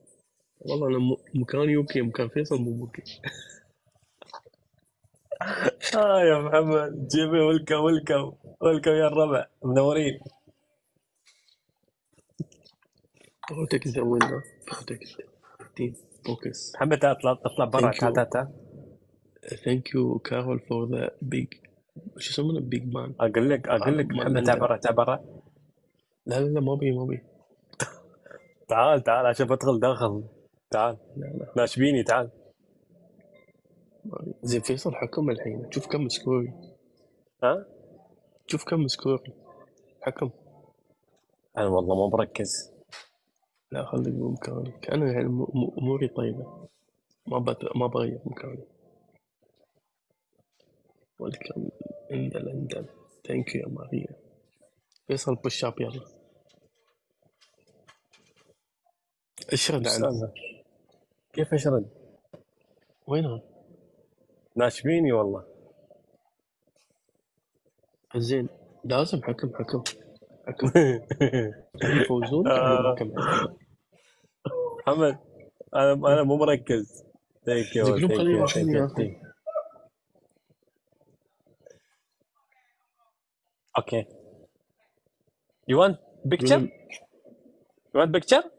والله أنا م- مكاني أوكي مكان فيصل مو أوكي آه يا محمد جيبي ولكم ولكم ولكم يا الربع منورين فوتك انت وين؟ فوتك انت فوكس محمد اطلع اطلع برا تعال. تعال تعال ثانك يو كارول فور ذا بيج شو يسمونه? بيج مان أقول لك أقول لك محمد تعال برا تعال برا؟ لا لا لا ما بي ما بي. تعال تعال عشان بدخل داخل. تعال. لا لا. ناشبيني تعال. زين فيصل حكم الحين. شوف كم score ي ها؟ شوف كم score ي حكم. أنا والله ما بركز لا خليك بمكانك أنا يعني م- أموري طيبة. ما بت... ما بغير مكاني welcome اندل اندل thank you يا ماريا. فيصل push up يلا. اشرد استنى. كيف اشرد؟ وينها؟ ناشبيني والله. زين. لازم حكم حكم. حكم. يفوزون؟ آه. حكم محمد أنا أنا مو مركز. thank you. okay. you want picture you want picture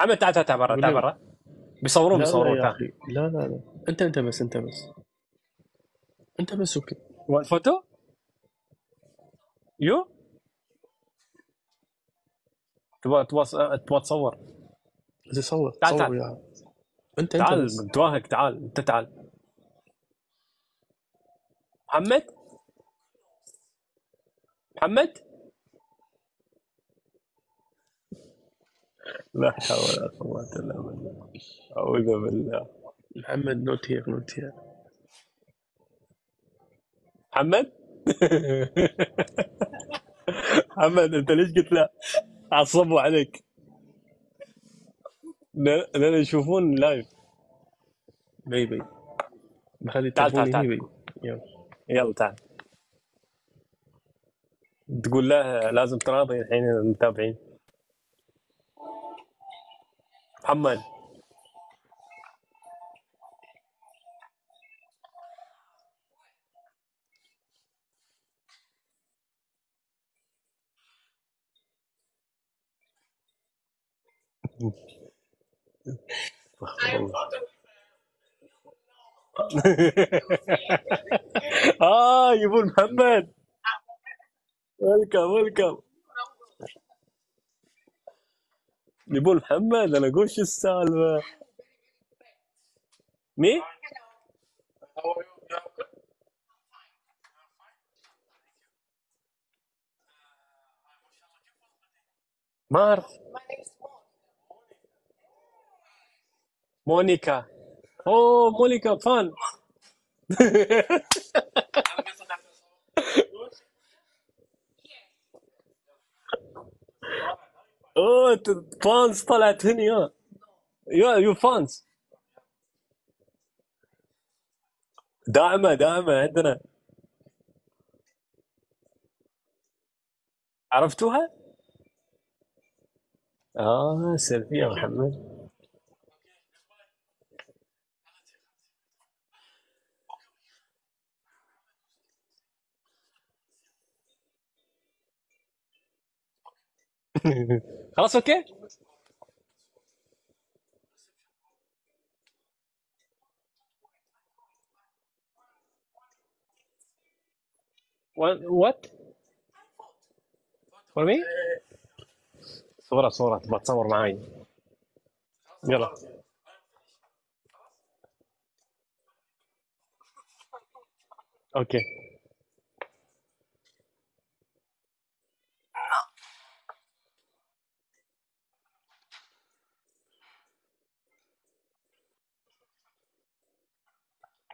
محمد تعال تعال تعال برا تعال برا. بيصورون لا لا بيصورون تعال. لا لا لا. أنت أنت بس أنت بس. أنت بس okay. one photo you تبغى تبغى تبغى تصور. زين صور تعال، صور تعال. انت أنت تعال متواهق تعال. أنت تعال. محمد؟ محمد؟ لا حول ولا قوة إلا بالله. أعوذ بالله. محمد not here not here محمد؟ محمد أنت ليش قلت لا؟ عصبوا عليك. لأن لأن يشوفون live بي بي. بخلي تعال، تعال، تعال. يلا. يلا تعال. تقول له لازم تراضي الحين المتابعين. محمد. آه يبون محمد. ويلكم ويلكم يبون محمد أنا أقول شو السالفة. مي؟ ما مونيكا. أوه مونيكا fan. أوه fans طلعت هنا آه. yeah you fans. داعمة داعمة عندنا. عرفتوها؟ آه سلفيه محمد. خلاص أوكي. وات فور مي صورة صورة. تصور معاي. يلا. أوكي.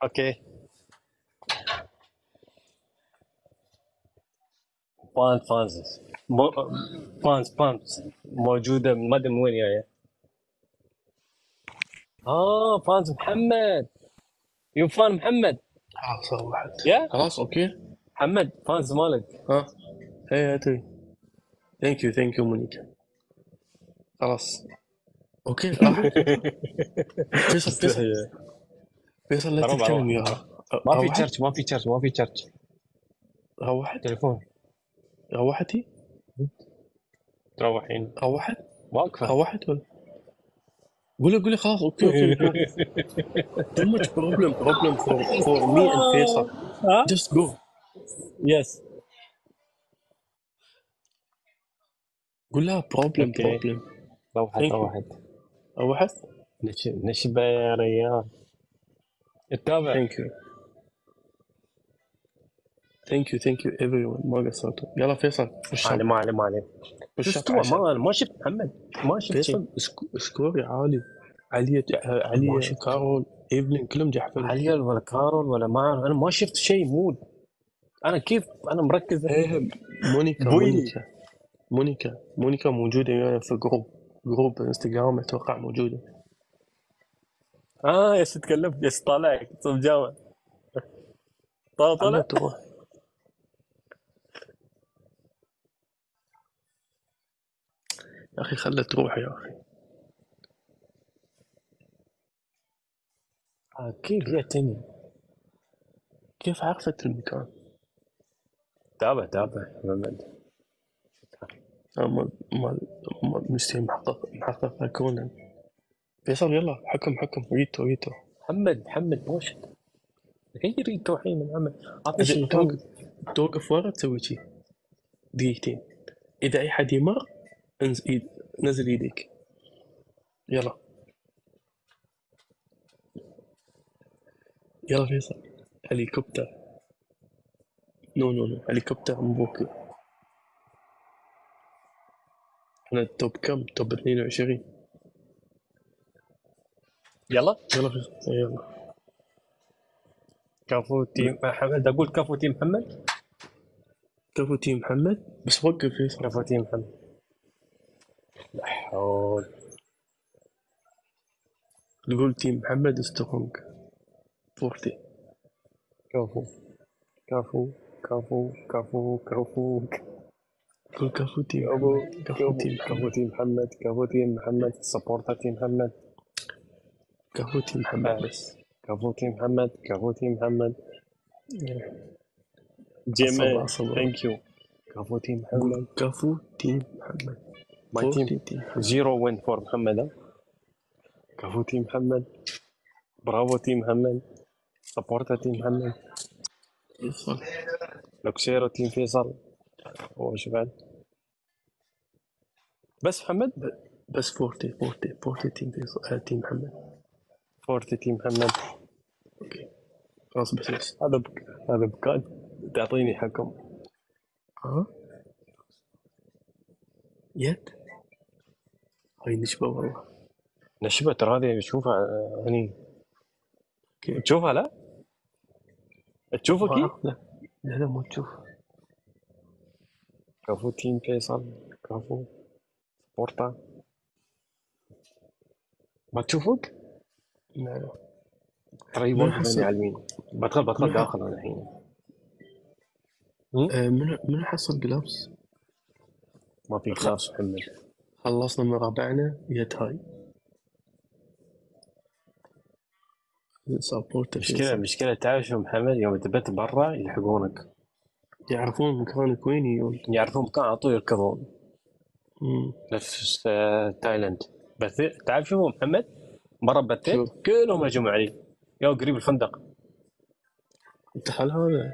okay fan fans مو... fans fans موجودة ما أدري من وين جاية. آه fans محمد. you fan محمد. خلاص واحد يا خلاص okay. محمد fans مالك. ها هي ادري thank you thank you مونيكا. خلاص. أوكي. راحت فيصل فيصل لا تتكلم. وياها. ما في تشرش ما في تشرش ما في تشرش روحت تليفون. روحتي تروحين. روحت واقفة روحت ولا؟ قولي قولي خلاص أوكي أوكي too much problem problem for for me and فيصل just go. يس قول لها problem أوكي. problem. روحت. روحت روحت نش- نشبة يا ريال. اتابع ثانك يو ثانك يو ثانك يو ايفري ون ما قصرتوا. يلا فيصل وش ما عليه ما عليه ما عليه وش شفتوا ما ما شفت محمد. ما شفت فيصل سك- سكوري عالي ما شفت. كارول إيفلين كلهم جحفل عليل ولا كارول ولا ما أعرف. أنا ما شفت شيء مود. أنا كيف؟ أنا مركز. إيه مونيكا. مونيكا. مونيكا مونيكا موجودة ويانا في group group إنستغرام أتوقع موجودة. آه yes تكلمت؟ yes طالعك؟ جامع طالع طالع. يا أخي خلها تروح يا أخي. آه كيف جاتني كيف عرفت المكان؟ تابع تابع. محمد آه، ما ما ما مستحيل محقق محقق كونان فيصل يلا حكم حكم. ريتو ريتو محمد محمد ما شفت غير التوحيد من محمد شيء توقف توقف. ورا تسوي شي. دقيقتين. إذا أي حد يمر انز إيد نزل إيديك. يلا. يلا فيصل. هليكوبتر. no no no. هليكوبتر مبروك إحنا ال top كم؟ top 22 يلا. يلا فيصل يلا. كفو team محمد أقول كفو team محمد؟ كفو team محمد؟ بس وقف فيصل كفو team محمد. لا حول. تقول team محمد strong forty. كفو كفو كفو كفو كفو كفو team كفو محمد. team محمد. كفو team محمد. supporter team محمد. كفو team محمد بس. كفو team محمد. كفو team محمد جيمي. thank you كفو team محمد. كفو team محمد. my team zero win for محمد team محمد. برافو team محمد. supporter team محمد. فيصل look zero team فيصل. وش بعد؟ بس محمد. بس forty forty forty team فيصل آه team محمد. forty team محمد. okay. خلاص بس هذا بك... هذا بكاد تعطيني حكم ها يد؟ هاي نشبة والله. نشبة ترى هذه اشوفها آه، هني. تشوفها؟ لا. تشوفها كي لا. لا لا مو تشوف. كفو تيم فيصل كفو بورتا ما تشوفك؟ حصل. على اليمين بدخل بدخل داخل أنا الحين. آه، من من حصل جلافز ما في كلاس محمد خلصنا من ربعنا هاي سبورت مشكلة مشكلة تعرف شو محمد؟ يوم تبت برا يلحقونك. يعرفون مكانك وين يعرفون مكان على طول يركضون. نفس آه، تايلاند. بس تعرف شو محمد؟ مرة بثيت شو؟ كلهم هجموا علي يا قريب الفندق. التحل هذا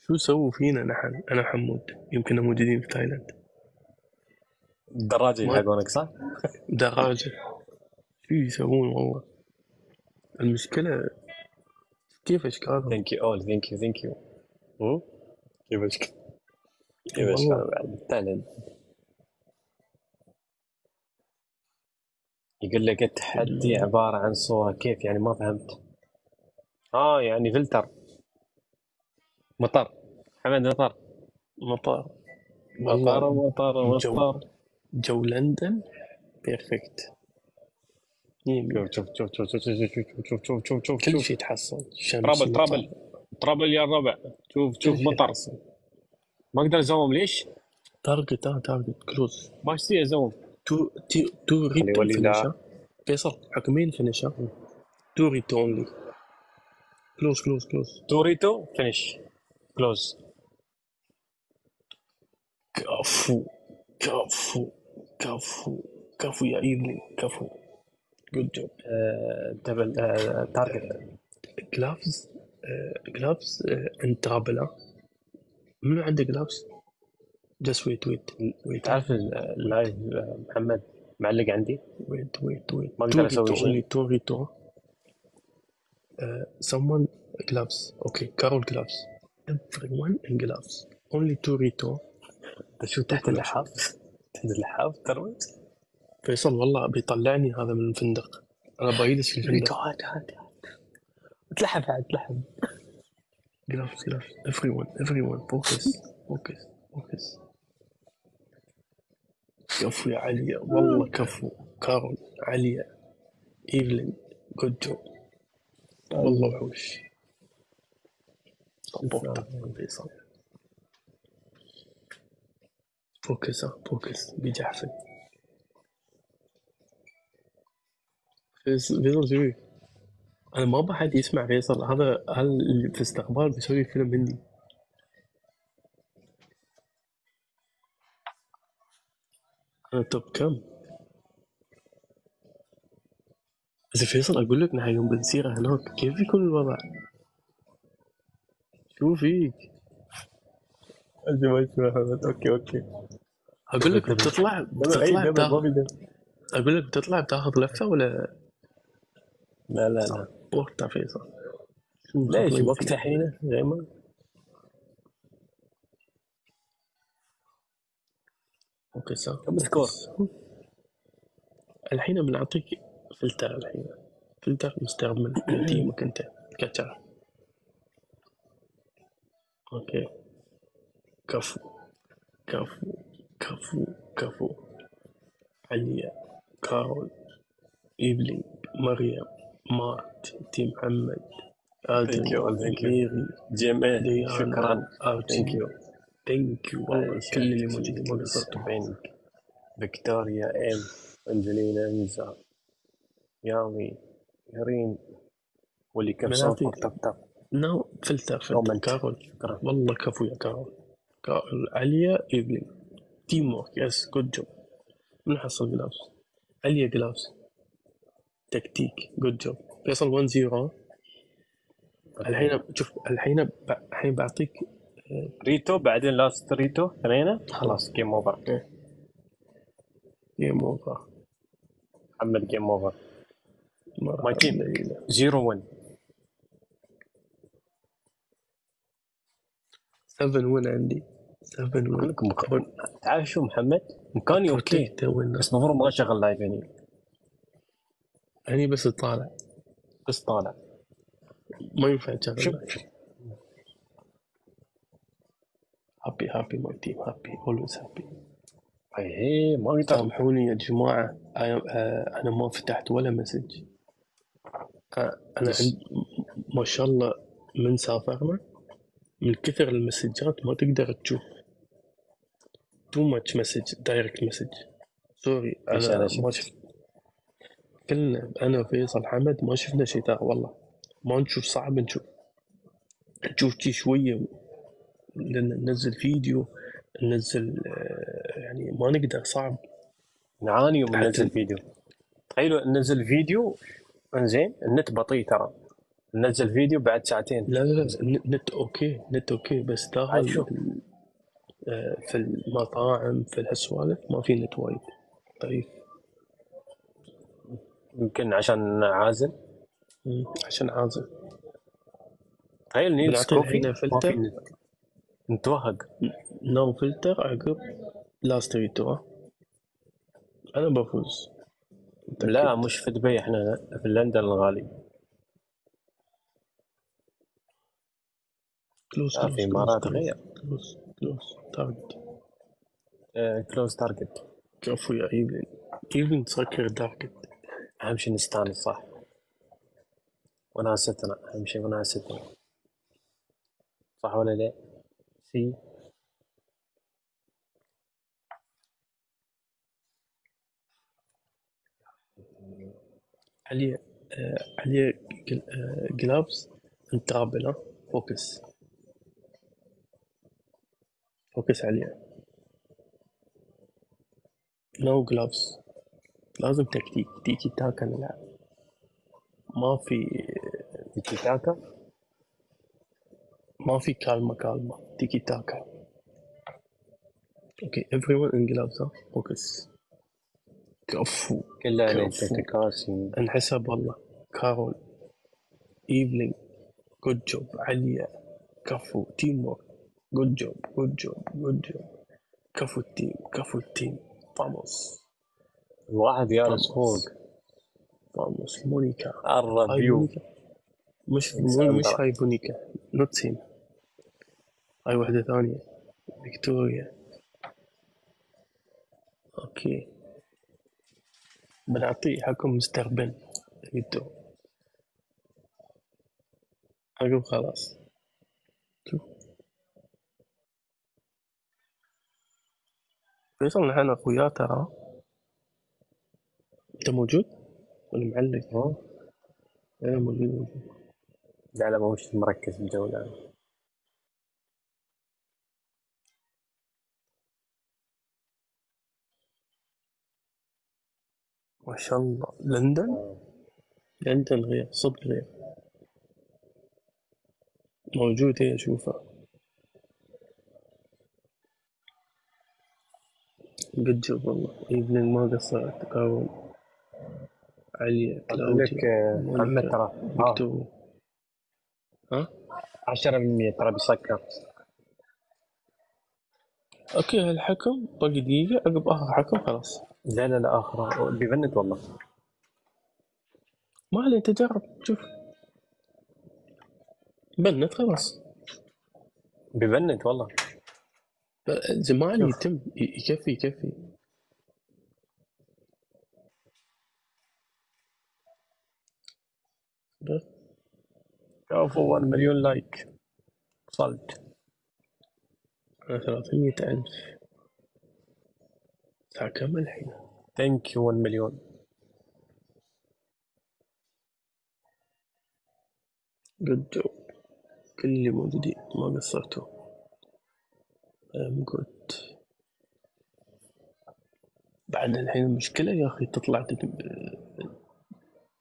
شو سووا فينا نحن؟ أنا وحمود يمكن موجودين في تايلاند. الدراجة ما- يلحقونك صح؟ دراجة. شو يسوون والله؟ المشكلة كيف أشكالهم؟ thank you all thank you thank you كيف أشكال؟ كيف والله. أشكال؟ بعد تايلاند. يقول لك التحدي عبارة عن صورة كيف يعني ما فهمت آه يعني فلتر مطر حمد مطر مطار مطر والله مطر جو. مطر جو لندن perfect يمين. شوف شوف شوف شوف شوف شوف شوف شوف شوف شوف كل شوف شيء تحصل شمس trouble مطر. trouble ترابل يا الربع شوف شوف كل شيء مطر تحصل. ما أقدر ازوم ليش؟ تارجت آه تارجت كلوز ما اشتري ازوم تو تي تو لا. فينيشر فيصل حكمين فينيشر تو ريتو اونلي كلوز كلوز كلوز توريتو فينيش كلوز كفو كفو كفو كفو يا ايفلي كفو. جود جوب double target gloves gloves in triple منو عنده gloves؟ just wait wait wait تعرف ال- ال live محمد معلق عندي؟ wait wait wait ما أقدر أسوي شيء. only two rito someone gloves. Okay Carol gloves. Everyone in gloves. Only two rito شو تحت اللحاف؟ تحت اللحاف ترى فيصل والله بيطلعني هذا من الفندق. أنا بايدس في الفندق. هات هات تلحف عاد تلحف gloves gloves. Everyone everyone. Focus focus focus. كفو يا عليا والله كفو. كارول عليا إيفلين good job والله وحوش. بورتا فيصل focus focus بيجحفل فيصل شوي أنا ما بحد يسمع فيصل. هذا هل في استقبال بيسوي فيلم هندي. أنا top كم؟ بس فيصل أقول لك نحن يوم بنسير هناك كيف يكون الوضع؟ شو فيك؟ انت ما okay okay. أقول لك بتطلع بتطلع بتاخذ لا أقول لك بتطلع بتاخذ لفة ولا؟ لا لا بورتا فيصل. شو ليش؟ وقتها حين دائما قصة score؟ الحين بنعطيك فلتر الحين. فلتر مستعمل team ك أنت كتر. okay. كفو. كفو. كفو. كفو. عليا كارول. ايفلين مريم. مارت. تي محمد. آدم ميري. جيم شكرا. thank you thank you والله كل اللي موجودين ما قصرتوا بينك فيكتوريا ام انجلينا انزا يامي ريم واللي كم من صوت أعطيك؟ طب طب. no filter filter. كارول. شكرا والله كفو يا كارول. كارول عليا إيفلين. teamwork yes good job من حصل gloves عليا gloves تكتيك good job فيصل 1 0 الحين شوف الحين الحين بعطيك rito بعدين last rito ثنينا خلاص game over game over محمد game over my team. 0 1 7 وين عندي. 7 أقول وين لك مك... تعرف شو محمد؟ مكاني okay بس المفروض ما اشغل live هني. يعني بس طالع. بس طالع. ما ينفع تشغل happy happy my team happy always happy اي ما أقدر سامحوني يا جماعة. أنا آه، أنا ما فتحت ولا message أنا بس- عند ما شاء الله من سافرنا. من كثر المسجات ما تقدر تشوف. too much message direct message sorry أنا ما شفت. كلنا أنا وفيصل حمد ما شفنا شيء ترى والله. ما نشوف صعب نشوف. نشوف شي شوية لأن ننزل فيديو ننزل آه، يعني ما نقدر صعب. نعاني وننزل فيديو. تخيلوا ننزل فيديو إنزين النت بطيء ترى. ننزل فيديو بعد ساعتين. لا لا لا نت okay نت okay بس داخل. آه، في المطاعم في هالسوالف ما في نت وايد. ضعيف يمكن عشان عازل عشان عازل تخيل نيلز كوفي. فلتر. نت نتوهق نو فلتر عقب لاست ريتو أنا بفوز. لا مش في دبي إحنا في لندن الغالي. كلوز لا، في إمارات. غير. كلوز كلوز تارجت. close target. كفو يا ايفن ايفن تسكر target. أهم شيء نستانس صح؟ وناستنا أهم شيء وناستنا. صح ولا لا؟ سي علي آه، علي جل- آه، gloves ها focus فوكس عليه نو جلافز لازم تكتيك تيكي تاكا نلعب ما في تيكي تاكا ما في كالمة كالمة تيكي تاكا. أوكي everyone gloves ها فوكس كفو. نينتي كاسي انحسب والله كارول. ايفلينج good job عليا. كفو. team work good job good job good job كفو ال team. كفو ال team. فاموس الواحد جالس فوق فاموس مونيكا. مونيكا. مش مش. هاي مونيكا. not same هاي واحدة ثانية؟ فيكتوريا. okay. بنعطيه حكم مستر بن. ريتو عقب خلاص. شوف. فيصل نحن أخويا ترى. أنت موجود؟ ولا معلق؟ ها؟ أنا موجود موجود. لا لا مش مركز بالجولة. ما شاء الله. لندن؟ لندن غير صدق غير. موجود هي اشوفها good job والله. ايفلين ما قصرت. تقاوم. عليا أقول لك آه، محمد مونيكا ترى. ها؟ فيكتوريا ها 10% ترى بيسكر. okay الحكم باقي دقيقة. عقب آخر حكم خلاص. لا لا لا آخر. بيبند والله. ما عليه أنت جرب شوف. بنت خلاص. بيبند والله. زمان يتم ي- يكفي يكفي. كفو 1 مليون like وصلت أنا ثلاثمية ألف. الساعة كم الحين؟ thank you 1 مليون good job كل اللي موجودين. ما قصرتوا. I'm good بعد الحين المشكلة يا أخي تطلع تت-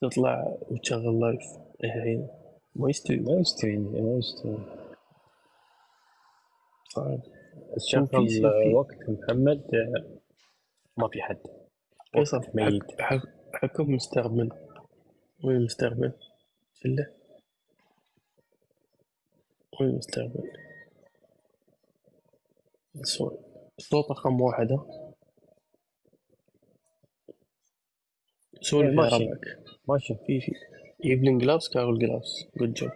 تطلع وتشغل live الحين ما يستوي ما يستوي ما يستوي. صعب الشغل في- في- وقت محمد. ما في حد. وقت ميت. حك- حك- حكم مستقبل. وين المستقبل؟ شلة. وين المستقبل؟ الصوت الصوت رقم واحد ها سولف يا ماشي. ماشي. في في ايفلين gloves كارول gloves good job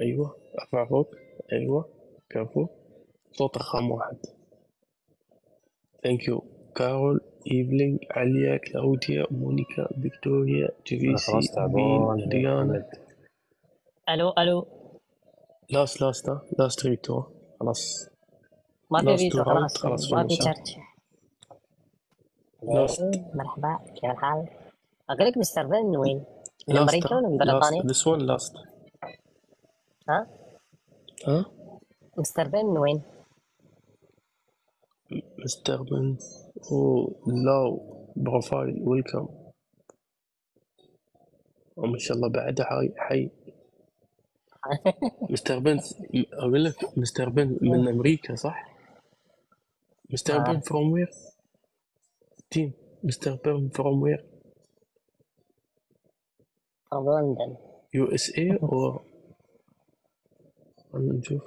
أيوه. ارفع فوق أيوه. كفو. صوت رقم واحد. thank you كارول ايفلين عليا كلاوديا مونيكا فيكتوريا تعبان بين يا ديانا ألو ألو last last last ريتو خلاص ما في فيتو خلاص. خلاص ما في last مرحبا كيف الحال؟ أقول لك مستر بن من وين؟ من أمريكا ولا من بريطانيا؟ last this one last ها؟ ها مستر بن من وين؟ مستر بن allow profile welcome. وما شاء الله بعد حي حي. مستر بن أقول لك مستر بن من أمريكا صح؟ مستر بن آه. from where؟ team مستر بن from where؟ from لندن USA or؟ نشوف.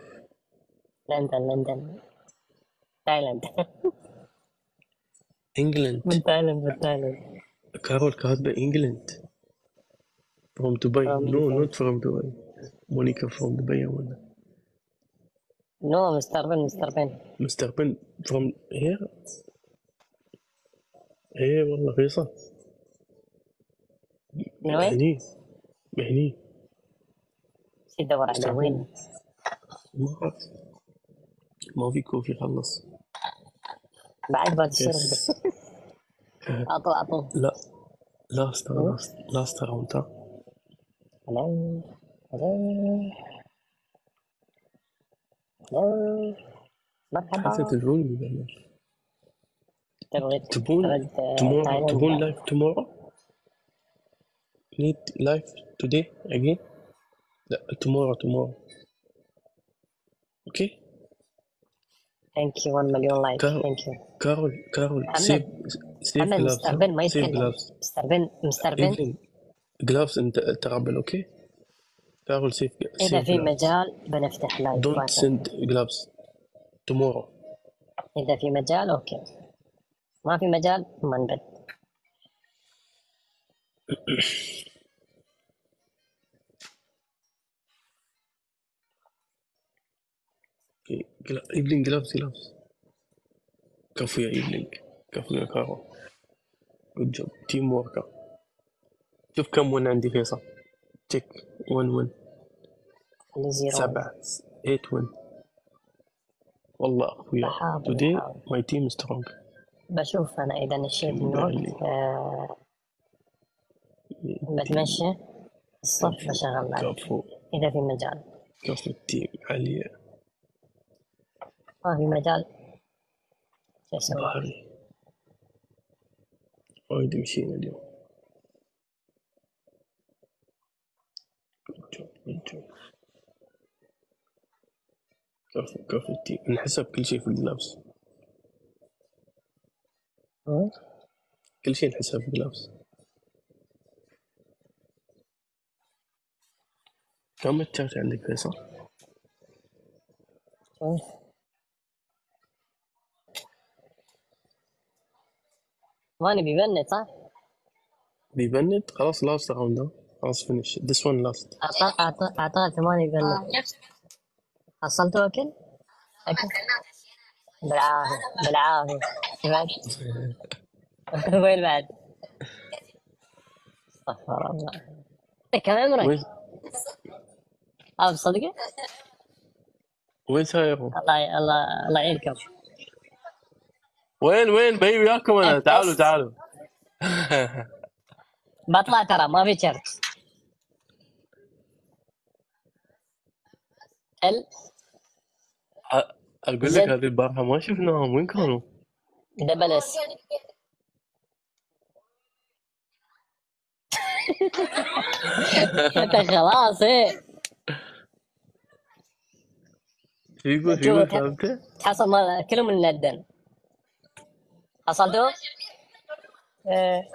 لندن لندن. تايلاند. England. من تايلاند من تايلاند. كارول كاتبة England. from دبي no. not from دبي مونيكا from دبي ولا no مستر بن مستر بن. مستر بن from here إيه والله فيصل. من وين؟ هني هني شي تدور على وين؟ ما في coffee خلص. بعد بعد يس الشرب اعطوا اعطوا لا last last last round ها hello hello hello حتى مرحبا تدرون بالله. تبغى تبون ترد tomorrow تايلاند تبون live tomorrow? Need live today again? لا tomorrow tomorrow. okay thank you 1 مليون like thank you كارول كارول سيف محمد gloves مستر بن ما يتكلم gloves مستر بن مستر بن ايفلين gloves انت تقبل okay كارول سيف إذا في مجال بنفتح live don't send gloves tomorrow. إذا في مجال okay ما في مجال ما نبد. ايفلين gloves gloves كفو يا ايفلين كفو يا كارول good job team worker شوف كم win عندي فيصل check 1 win خلي zero سبعة 8 win والله اخويا my team is strong. بشوف أنا إذا نشيت من وقت آه بتمشى الصبح بشغل كفو إذا في مجال. كفو ال team علي ما في مجال وايد مشينا اليوم كفو كفو التيم نحسب كل شيء في الجلافز ها؟ كل شيء نحسب في الجلافز كم ال charge عندك فيصل؟ شوف. ما نبي بنت صح؟ بيبند خلاص last round خلاص one last أعطاه أعطاه أعطاه ثمانية بنت حصلتوا أكل؟ أكل؟ بالعافية بالعافية بعد وين بعد؟ استغفر الله إيه، كم عمرك؟ وين أه بصدقة؟ وين سايروا؟ الله الله الله يعينكم وين وين بي وياكم أنا؟ تعالوا تعالوا. بطلع ترى ما في شرط. ال؟ أقول لك هذه البارحة ما شفناهم. وين كانوا؟ double S أنت خلاص إيه. شو يقول شو يقول مال كلهم من لندن. حصلتوا؟ إيه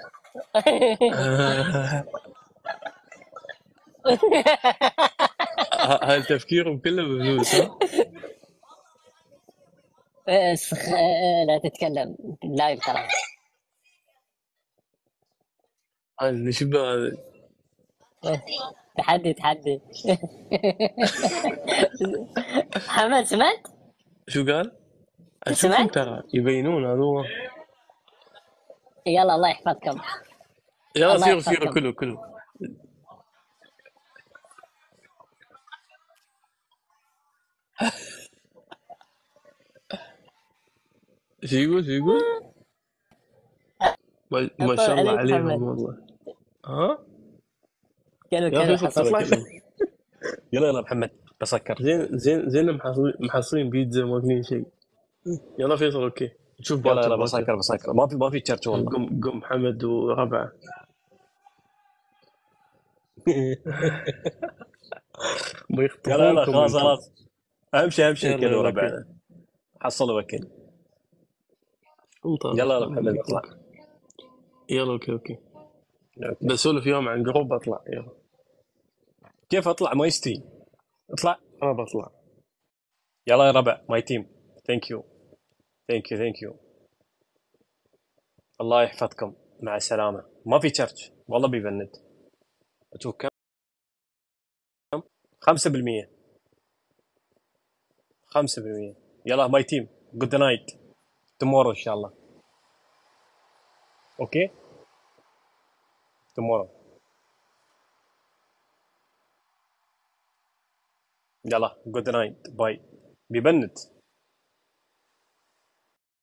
هاي تفكيرهم كله بفلوس ها؟ لا تتكلم لايف ترى هاي نشبه هذا تحدي تحدي محمد سمعت؟ شو قال؟ سمعت؟ ترى يبينون هذول يلا الله يحفظكم يلا سيروا. سيروا كله كله شو يقول شو يقول؟ ما, ما شاء الله عليك عليهم. والله ها؟ كانوا كانوا يلا يلا محمد بسكر زين زين زين محصلين محصلين بيتزا ماكلين شيء يلا فيصل أوكي نشوف يلا يلا باكر بسكر بسكر ما في ما في تشرش والله. قم قم حمد وربعه يلا يلا خلاص. خلاص. شيء يلا، كذا وربع. حصلوا وكل. يلا يلا محمد اطلع. يلا okay okay. بسولف يوم عن group أطلع يلا. كيف أطلع؟ ما يستوي أطلع. أنا بطلع. يلا يا ربع. my team. thank you thank you thank you الله يحفظكم. مع السلامة. ما في charge والله بيبند. أشوف كم كم 5% 5% يلا my team good night tomorrow إن شاء الله. okay tomorrow يلا good night bye بيبند.